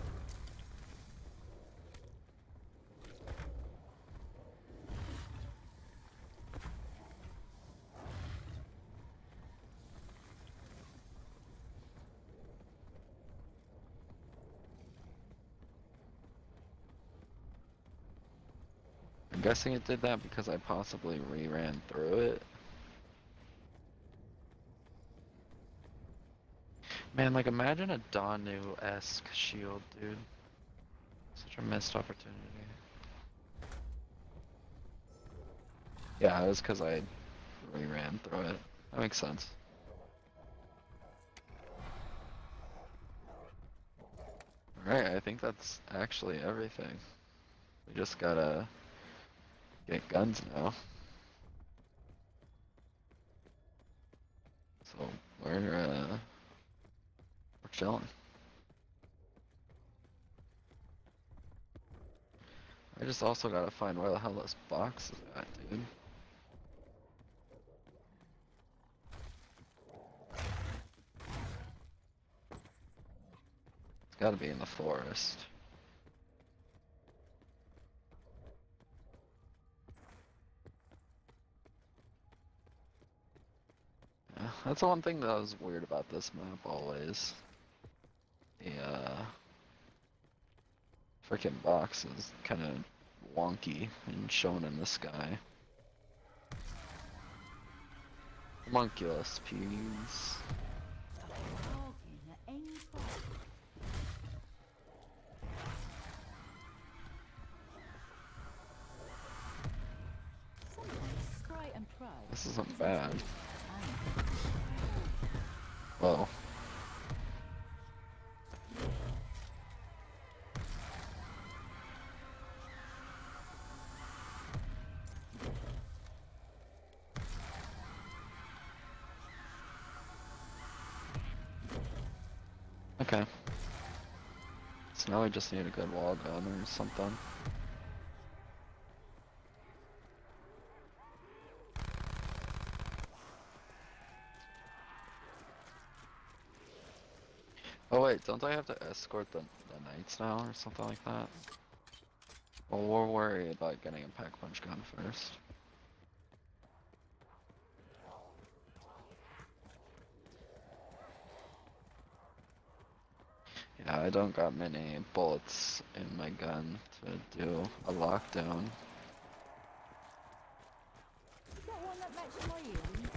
I'm guessing it did that because I possibly re-ran through it. Man, like imagine a Danu-esque shield, dude. Such a missed opportunity. Yeah, it was because I re-ran through it. That makes sense. Alright, I think that's actually everything. We just gotta get guns now. So we're uh we're chilling. I just also gotta find where the hell this box is at, dude. It's gotta be in the forest. That's the one thing that was weird about this map always. The uh freaking box is kind of wonky and shown in the sky. Homunculus peas. This isn't bad. Well, okay. So now we just need a good wall gun or something. Oh wait, don't I have to escort the, the knights now or something like that? Well, we'll worry about getting a pack punch gun first. Yeah, I don't got many bullets in my gun to do a lockdown. You got one that matches my earrings?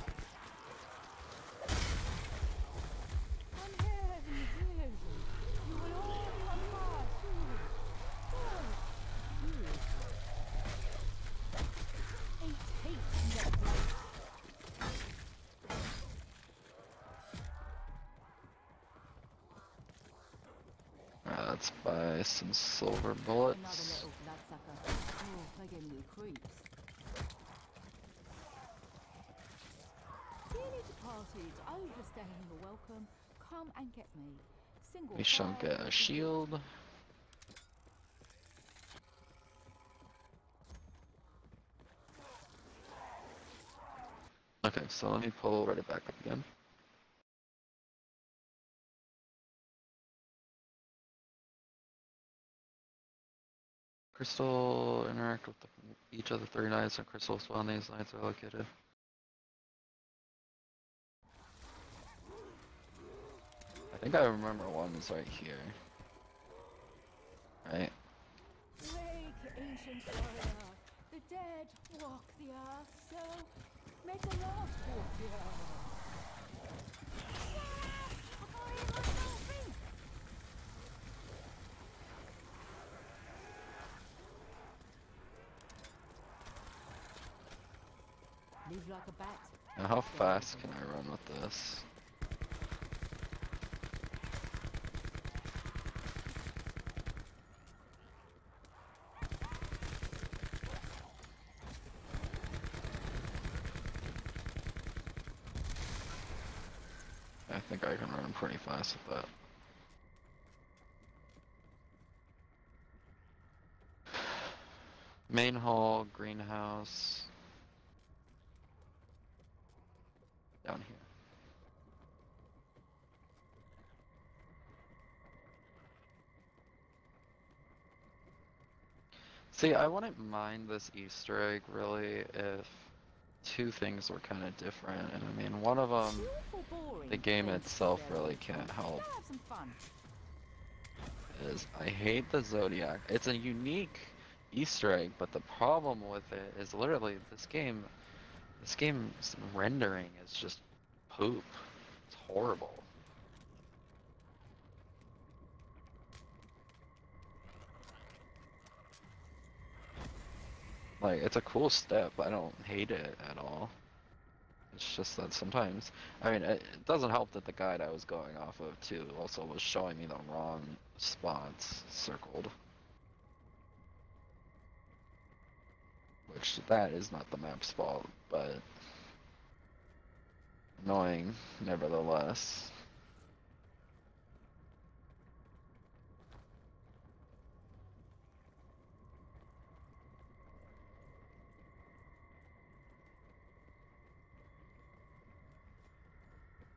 I'm having a vision. You will all be on my soon. Oh, seriously. Eat heaps in that place. Uh, let's buy some silver Another bullets. little bloodsucker. Oh, they give me the creeps. Really departed, overstaying your welcome. Come and get me. Single We shall get a shield. Okay, so let me pull right back up again. Crystal interact with the, each of the three and crystals on these knights are located. I think I remember one is right here. Right? Make the last walk the earth. Ah, I can't hear myself think. Live like a bat. Now how fast can I run with this? I think I can run pretty fast with that. Main hall, greenhouse. Down here. See, I wouldn't mind this Easter egg really if two things were kind of different. And I mean, one of them, the game itself sit there all really can't help. Go Have some fun. is I hate the Zodiac. It's a unique Easter egg, but the problem with it is literally this game, this game's rendering is just poop. It's horrible. Like, it's a cool step. I don't hate it at all. It's just that sometimes, I mean, it, it doesn't help that the guide I was going off of too also was showing me the wrong spots circled. Which that is not the map's fault, but annoying nevertheless.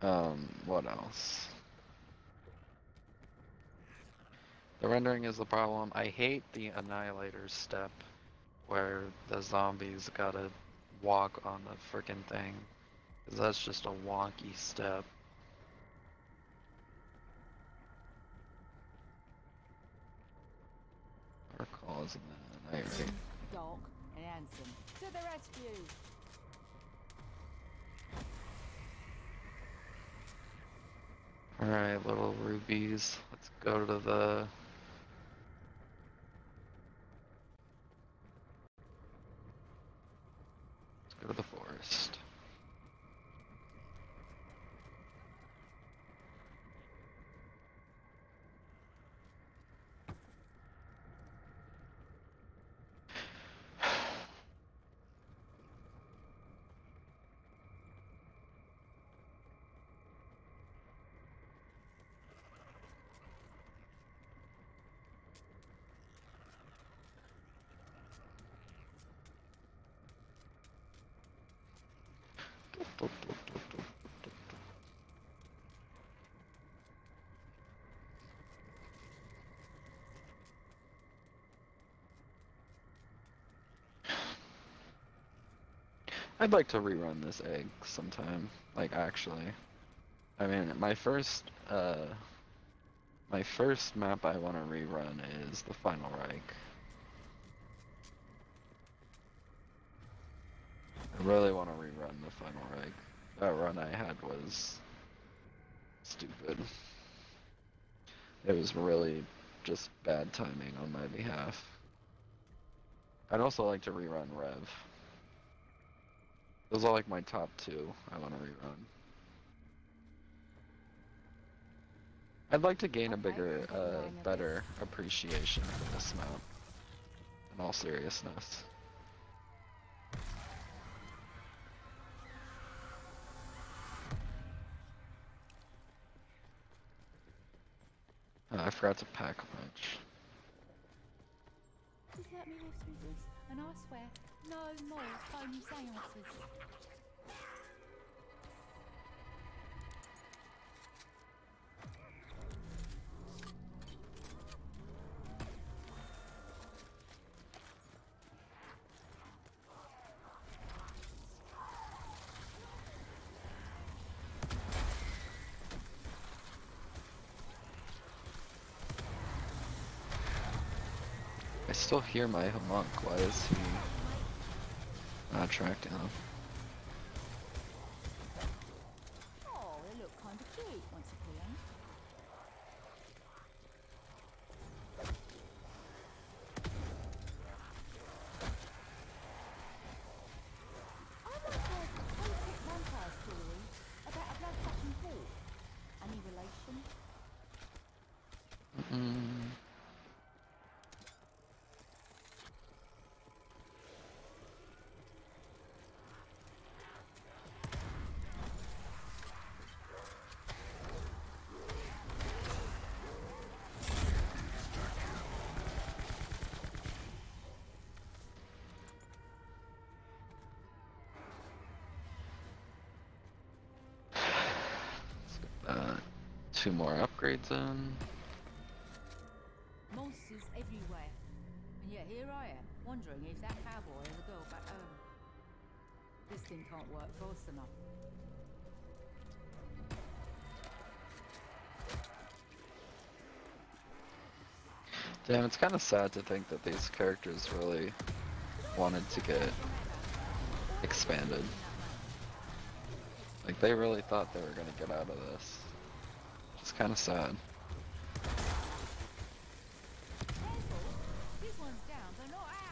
Um, what else? The rendering is the problem. I hate the Annihilator step where the zombies gotta walk on the frickin' thing. Cause that's just a wonky step. The Annihilator. And Hanson. To the rescue! Alright, little rubies. Let's go to the. Let's go to the forest. I'd like to rerun this egg sometime. Like actually. I mean my first uh my first map I want to rerun is the Final Reich. I really want to rerun the Final Reich. That run I had was stupid. It was really just bad timing on my behalf. I'd also like to rerun Rev. Those are like my top two I want to rerun. I'd like to gain a bigger, we've got the uh, better appreciation for this map. In all seriousness. Uh, I forgot to pack a punch. Just let me live through this, and I swear, no more phony seances. I still hear my monk. Why is he not tracked down? Oh, they look kind of cute once you pull them. I once heard a horrific vampire story about a blood-sucking hawk. Any relation? Mm. Let's get that. Two upgrades in. Monsters everywhere. And yet here I am, wondering if that cowboy has a girl back home. This thing can't work fast enough. Damn, it's kind of sad to think that these characters really wanted to get expanded. Like, they really thought they were gonna get out of this. Kind of sad. Careful! This one's down, they're not out!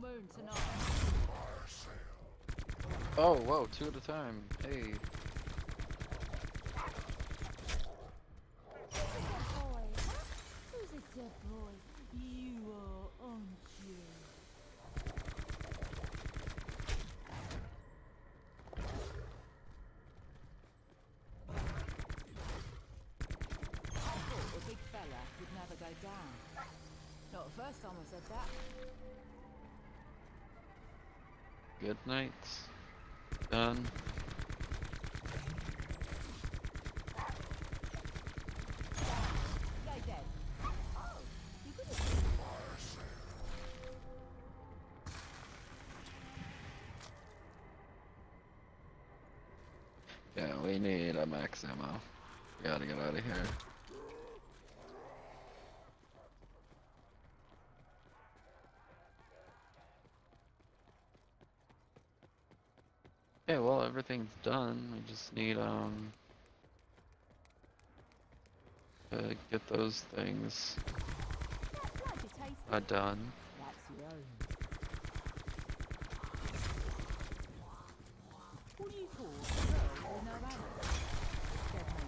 moon tonight. Oh, whoa, two at a time. Hey. Who's a dead boy? Huh? Who's a dead boy? You are, aren't you? I thought a big fella would never go down. Not the first time I said that. Good night. Done. Stay dead. Oh, you could have. Yeah, max ammo. We gotta get out of here. Okay, well everything's done. We just need um to get those things tasted. uh, done. That's your own. What do you call a girl with no ammo? Dead me.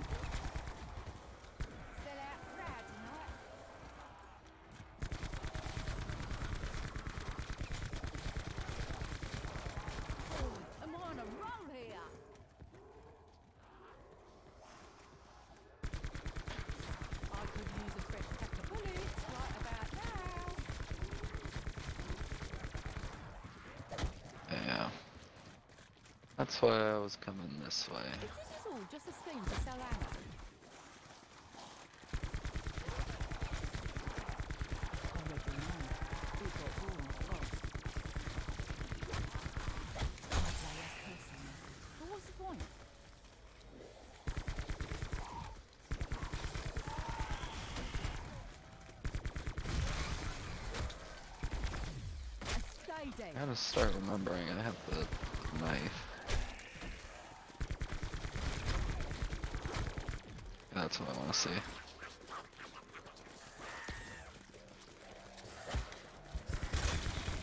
Sell out proud tonight. Oh, am I on a roll here? I could use a fresh pack of bullets right about now. Yeah. That's why I was coming this way. If this to sell. I gotta start remembering I have the knife. See.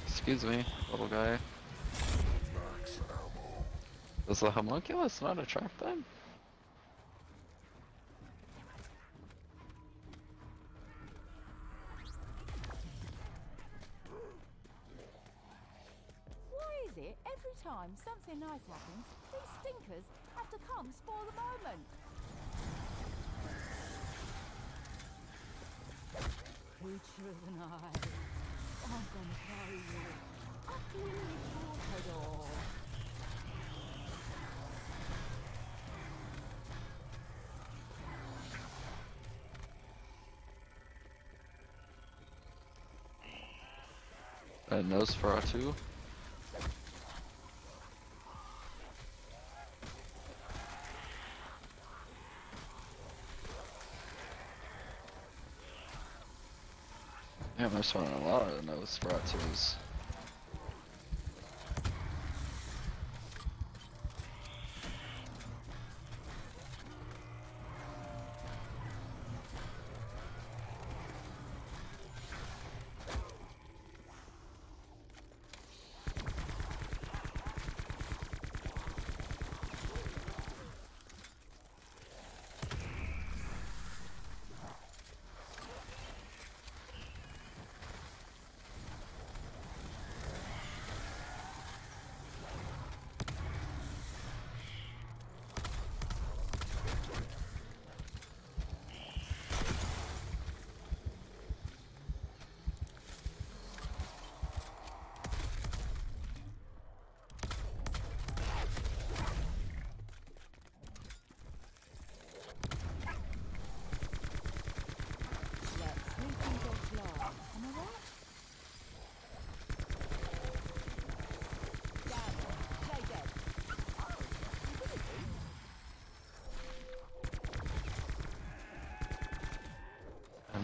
Excuse me, little guy. Does the homunculus not attract them? Why is it every time something nice happens, these stinkers have to come spoil the moment? Of the night, I'm gonna carry you. I feel your head off. A Nosferatu? Yeah, I'm spawning a lot of Nosferatus. Let sleeping dogs lie. Am I right? Down. Play dead. Oh, you did it, dude.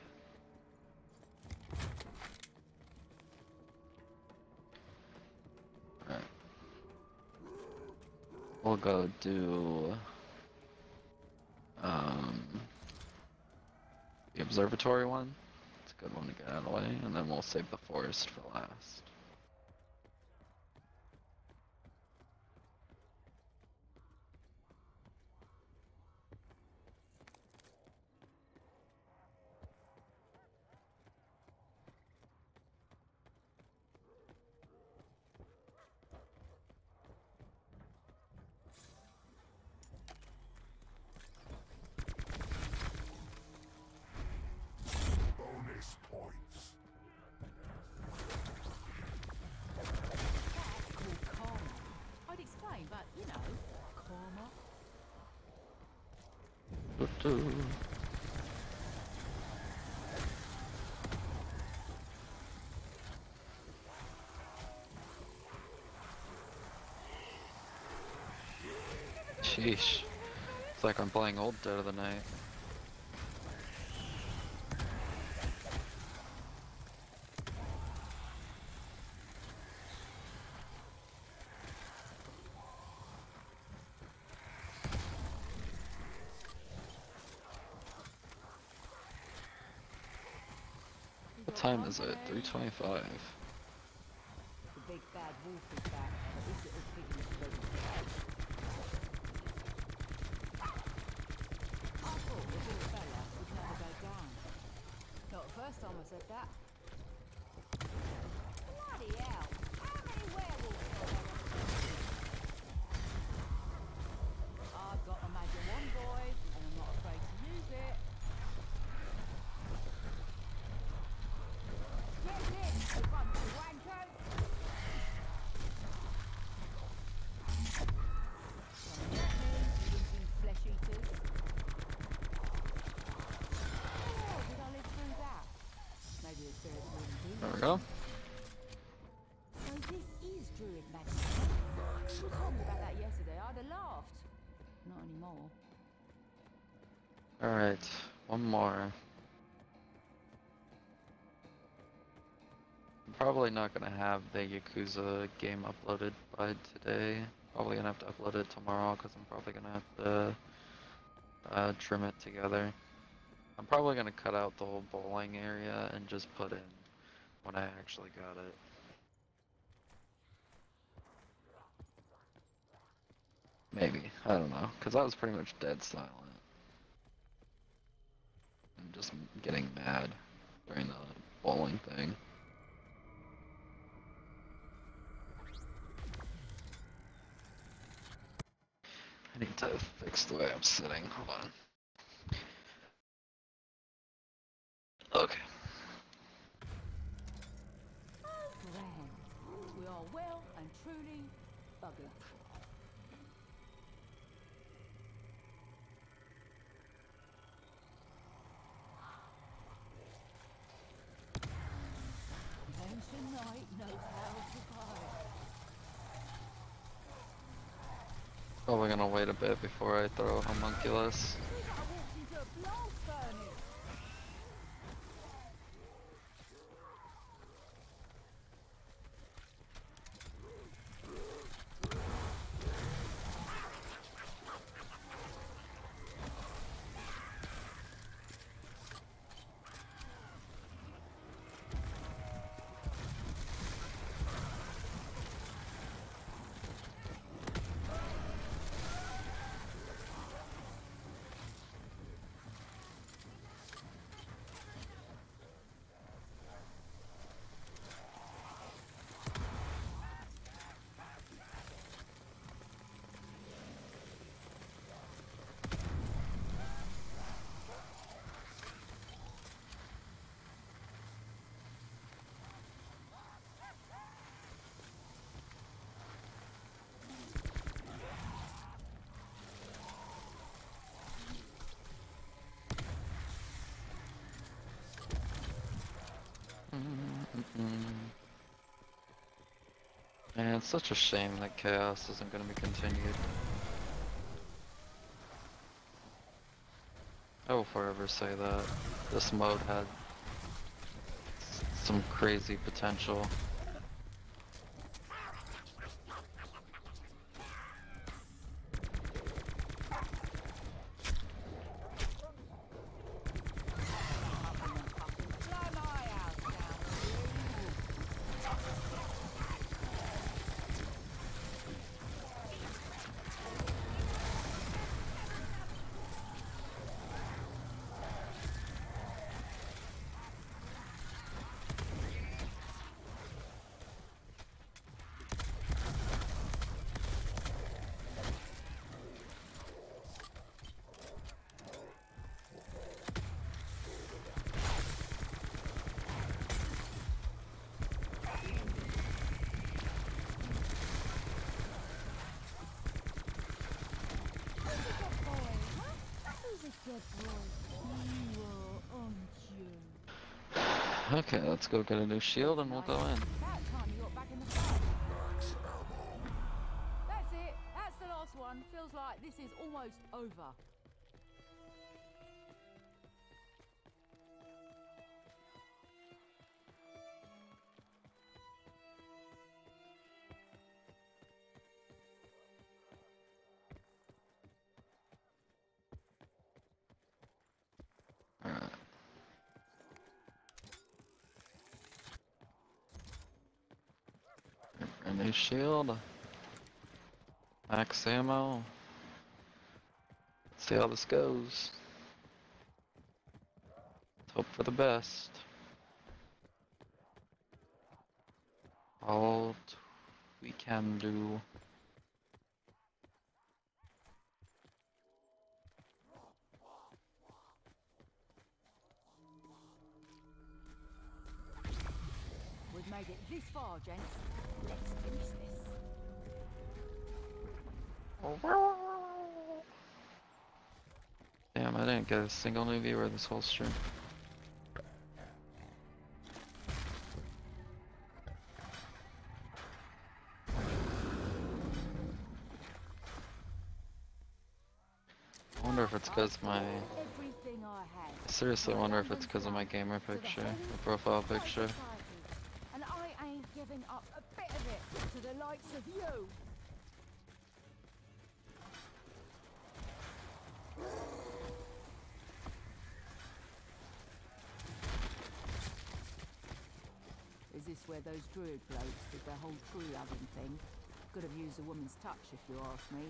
We'll go do um the observatory one. It's a good one to get out of the way, and then we'll save the forest for last. Bonus points. That's called karma. I'd explain, but you know, karma. Doo-doo. Sheesh. It's like I'm playing old Dead of the Night. What time is it? company? 325. The big bad wolf is back, but this little piggy is ready. I thought the little fella down. Not the first time I said that. Bloody hell! How many werewolves are there on the street? I've got a magic wand, boys, and I'm not afraid to use it. Get in, you bunch of wankers! Come get me, you whinging flesh eaters. Oh, did I live through that? Maybe the spirits wouldn't do There we that. Go. So this is druid magic. You told me about that yesterday, I'd have laughed. Not anymore. Alright, one more. I'm probably not gonna have the Yakuza game uploaded by today. Probably gonna have to upload it tomorrow because I'm probably gonna have to uh, trim it together. I'm probably gonna cut out the whole bowling area and just put in when I actually got it. Maybe, I don't know, because I was pretty much dead silent. I'm just getting mad during the bowling thing. I need to fix the way I'm sitting. Hold on. Okay. Grand. We are well and truly bugger. Knows how to. Probably oh, gonna wait a bit before I throw homunculus. Man, it's such a shame that chaos isn't gonna be continued. I will forever say that this mode had some crazy potential. Blow my house down, will you? Who's a good boy? You are, aren't you? Okay, let's go get a new shield and we'll go in. Shield. Max ammo. Let's see how this goes. Let's hope for the best. All we can do. We've made it this far, gents. Single new viewer this whole stream. I wonder if it's because my. I seriously wonder if it's because of my gamer picture, profile picture. And I ain't giving up a bit of it to the likes of you. Is this where those druid blokes did their whole tree oven thing? Could have used a woman's touch if you ask me.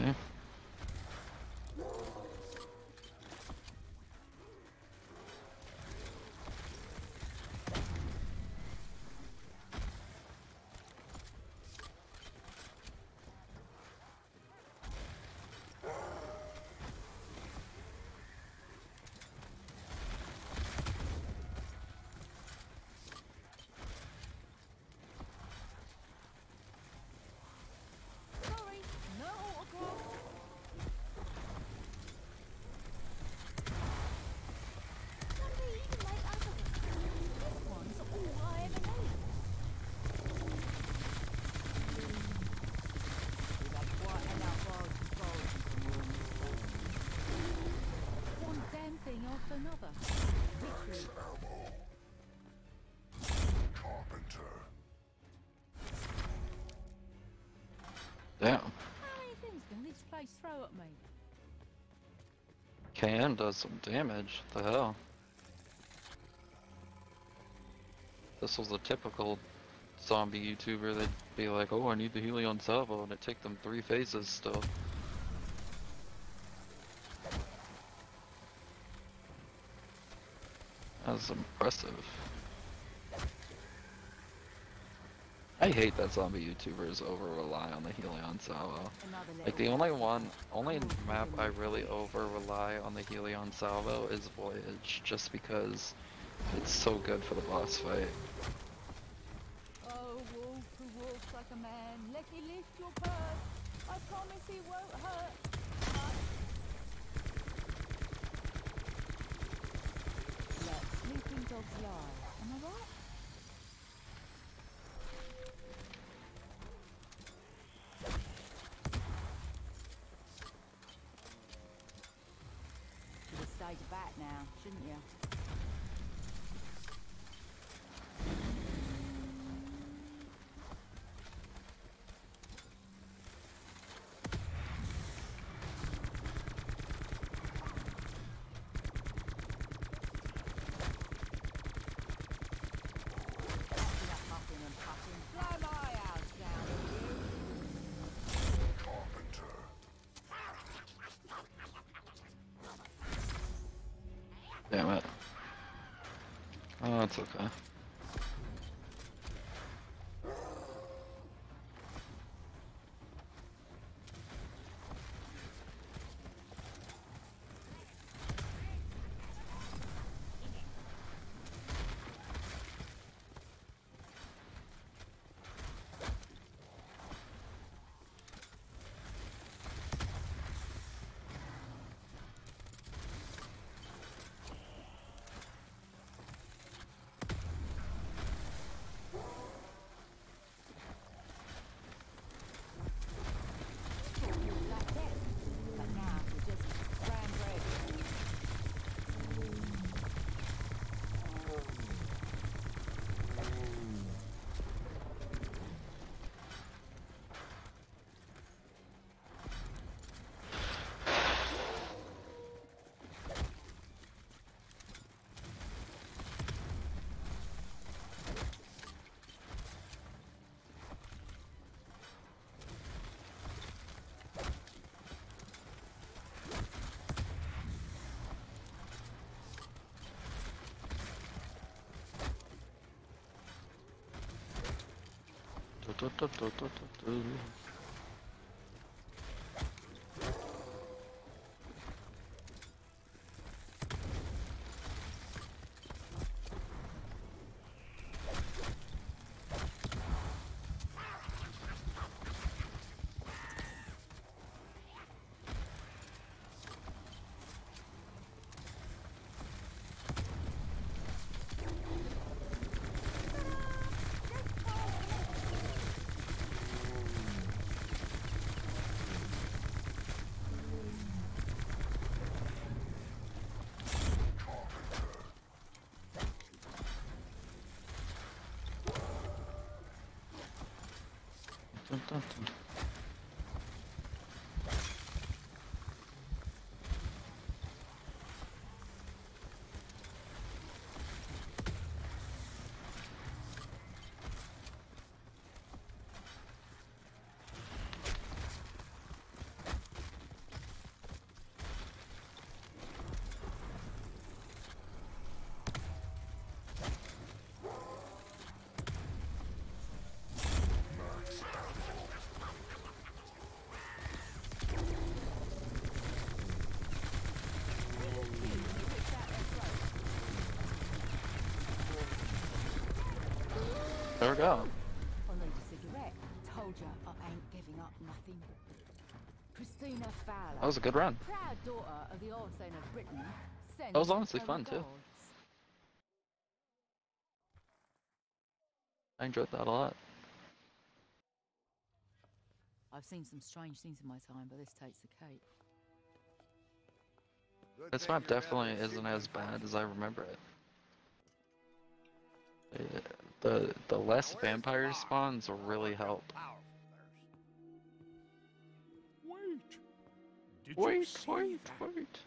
Okay. Sorry, no autograph. Somebody even like others. This one's all I ever need. We've had quite enough barge and barge from all this stuff. One damn thing after another. Literally. Carpenter. Damn. How many things can this place throw at me? Does some damage. What the hell? This was a typical zombie YouTuber. They'd be like, "Oh, I need the Hellion salvo," and it take them three phases still. That's impressive. I hate that zombie YouTubers over rely on the Hellion Salvo. Like the only one, only map I really over rely on the Hellion Salvo is Voyage, just because it's so good for the boss fight. Oh, wolf who walks like a man, let me lift your purse. I promise he won't hurt. Let sleeping dogs lie. Am I right? Should have stayed back now, shouldn't you? Enough huffing and puffing. Blow my house down, will you? Carpenter. Damn it. It's okay. Ту-ту-ту-ту-ту-ту. There we go. I need a cigarette. Told ya I ain't giving up nothing. Christina Fowler. That was a good run. Proud daughter of the Orson of Britain. That was honestly fun, too. I enjoyed that a lot. I've seen some strange things in my time, but this takes the cake. This map definitely isn't as bad as I remember it. Uh, The the less vampire spawns will really help. Wait. Did you Wait, see wait, that? wait.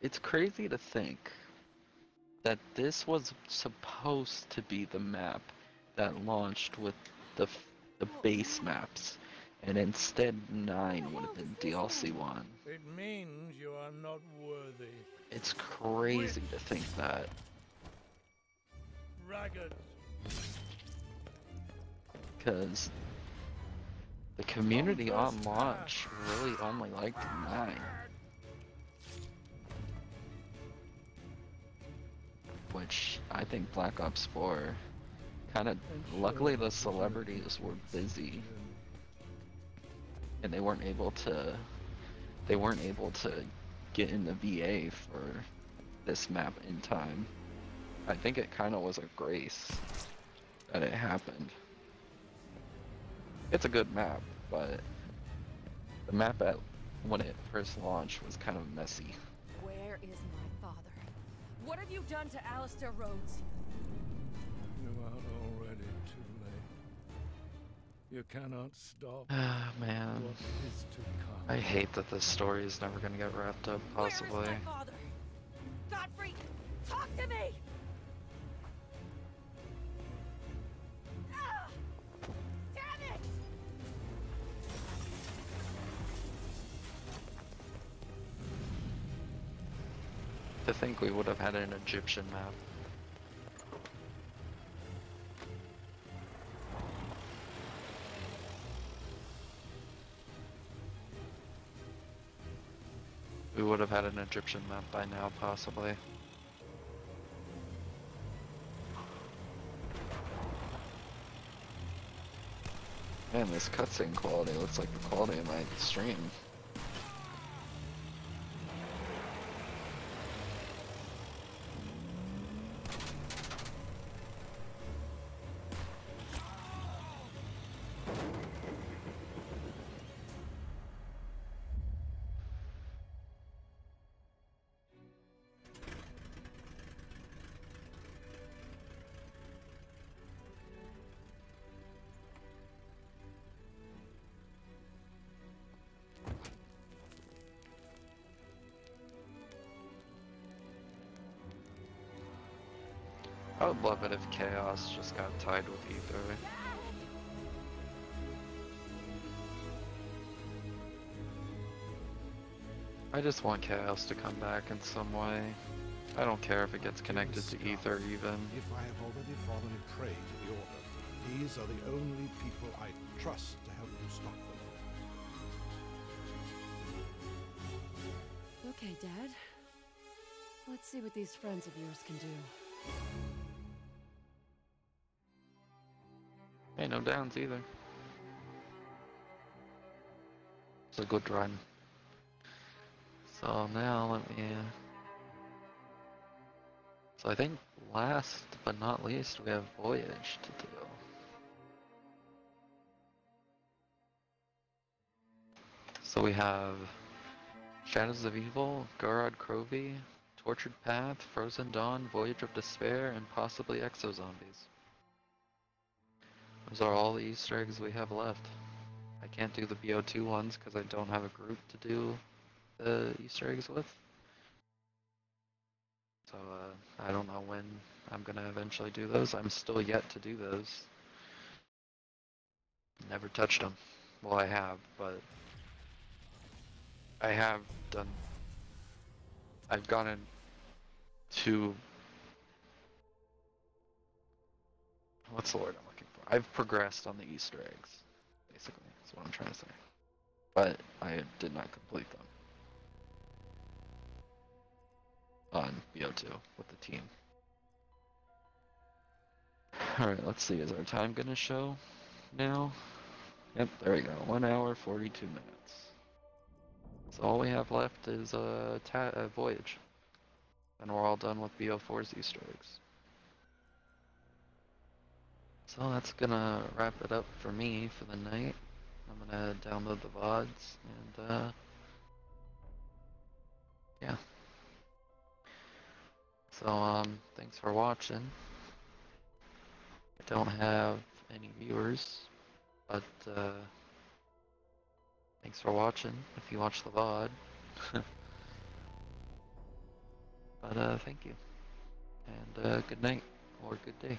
It's crazy to think that this was supposed to be the map that launched with the the base maps, and instead nine would have been DLC one. It means you are not worthy. It's crazy to think that. because the community on launch really only liked nine. Which I think Black Ops 4 kind of. Luckily, the celebrities were busy and they weren't able to. They weren't able to get in the VA for this map in time. I think it kind of was a grace that it happened. It's a good map, but the map at when it first launched was kind of messy. Where is my father? What have you done to Alistair Rhodes? You are already too late. You cannot stop Ah, man. what is to come. I hate that this story is never gonna get wrapped up, possibly. Where is my? Godfrey, talk to me! Ah! Damn it! To think we would have had an Egyptian map. Would have had an Egyptian map by now, possibly. Man, this cutscene quality looks like the quality of my stream. If Chaos just got tied with Aether. I just want Chaos to come back in some way. I don't care if it gets connected to Aether even. If I have already fallen prey to the Order, these are the only people I trust to help you stop them. Okay, Dad. Let's see what these friends of yours can do. No downs either. It's a good run. So now let me. uh, So I think last but not least we have Voyage to do. So we have Shadows of Evil, Gorod Krovi, Tortured Path, Frozen Dawn, Voyage of Despair, and possibly Exo Zombies. Those are all the Easter eggs we have left. I can't do the BO2 ones because I don't have a group to do the Easter eggs with. So uh, I don't know when I'm gonna eventually do those. I'm still yet to do those. Never touched them. Well, I have, but I have done. I've gone in to. What's the word I'm? I've progressed on the Easter eggs, basically. That's what I'm trying to say. But I did not complete them on BO2 with the team. Alright, let's see. Is our time gonna show now? Yep, there we go. 1 hour, 42 minutes. So all we have left is a, ta- a voyage. And we're all done with BO4's Easter eggs. So that's gonna wrap it up for me for the night. I'm gonna download the VODs and uh yeah. So um thanks for watching. I don't have any viewers, but uh thanks for watching if you watch the VOD. but uh thank you. And uh good night or good day.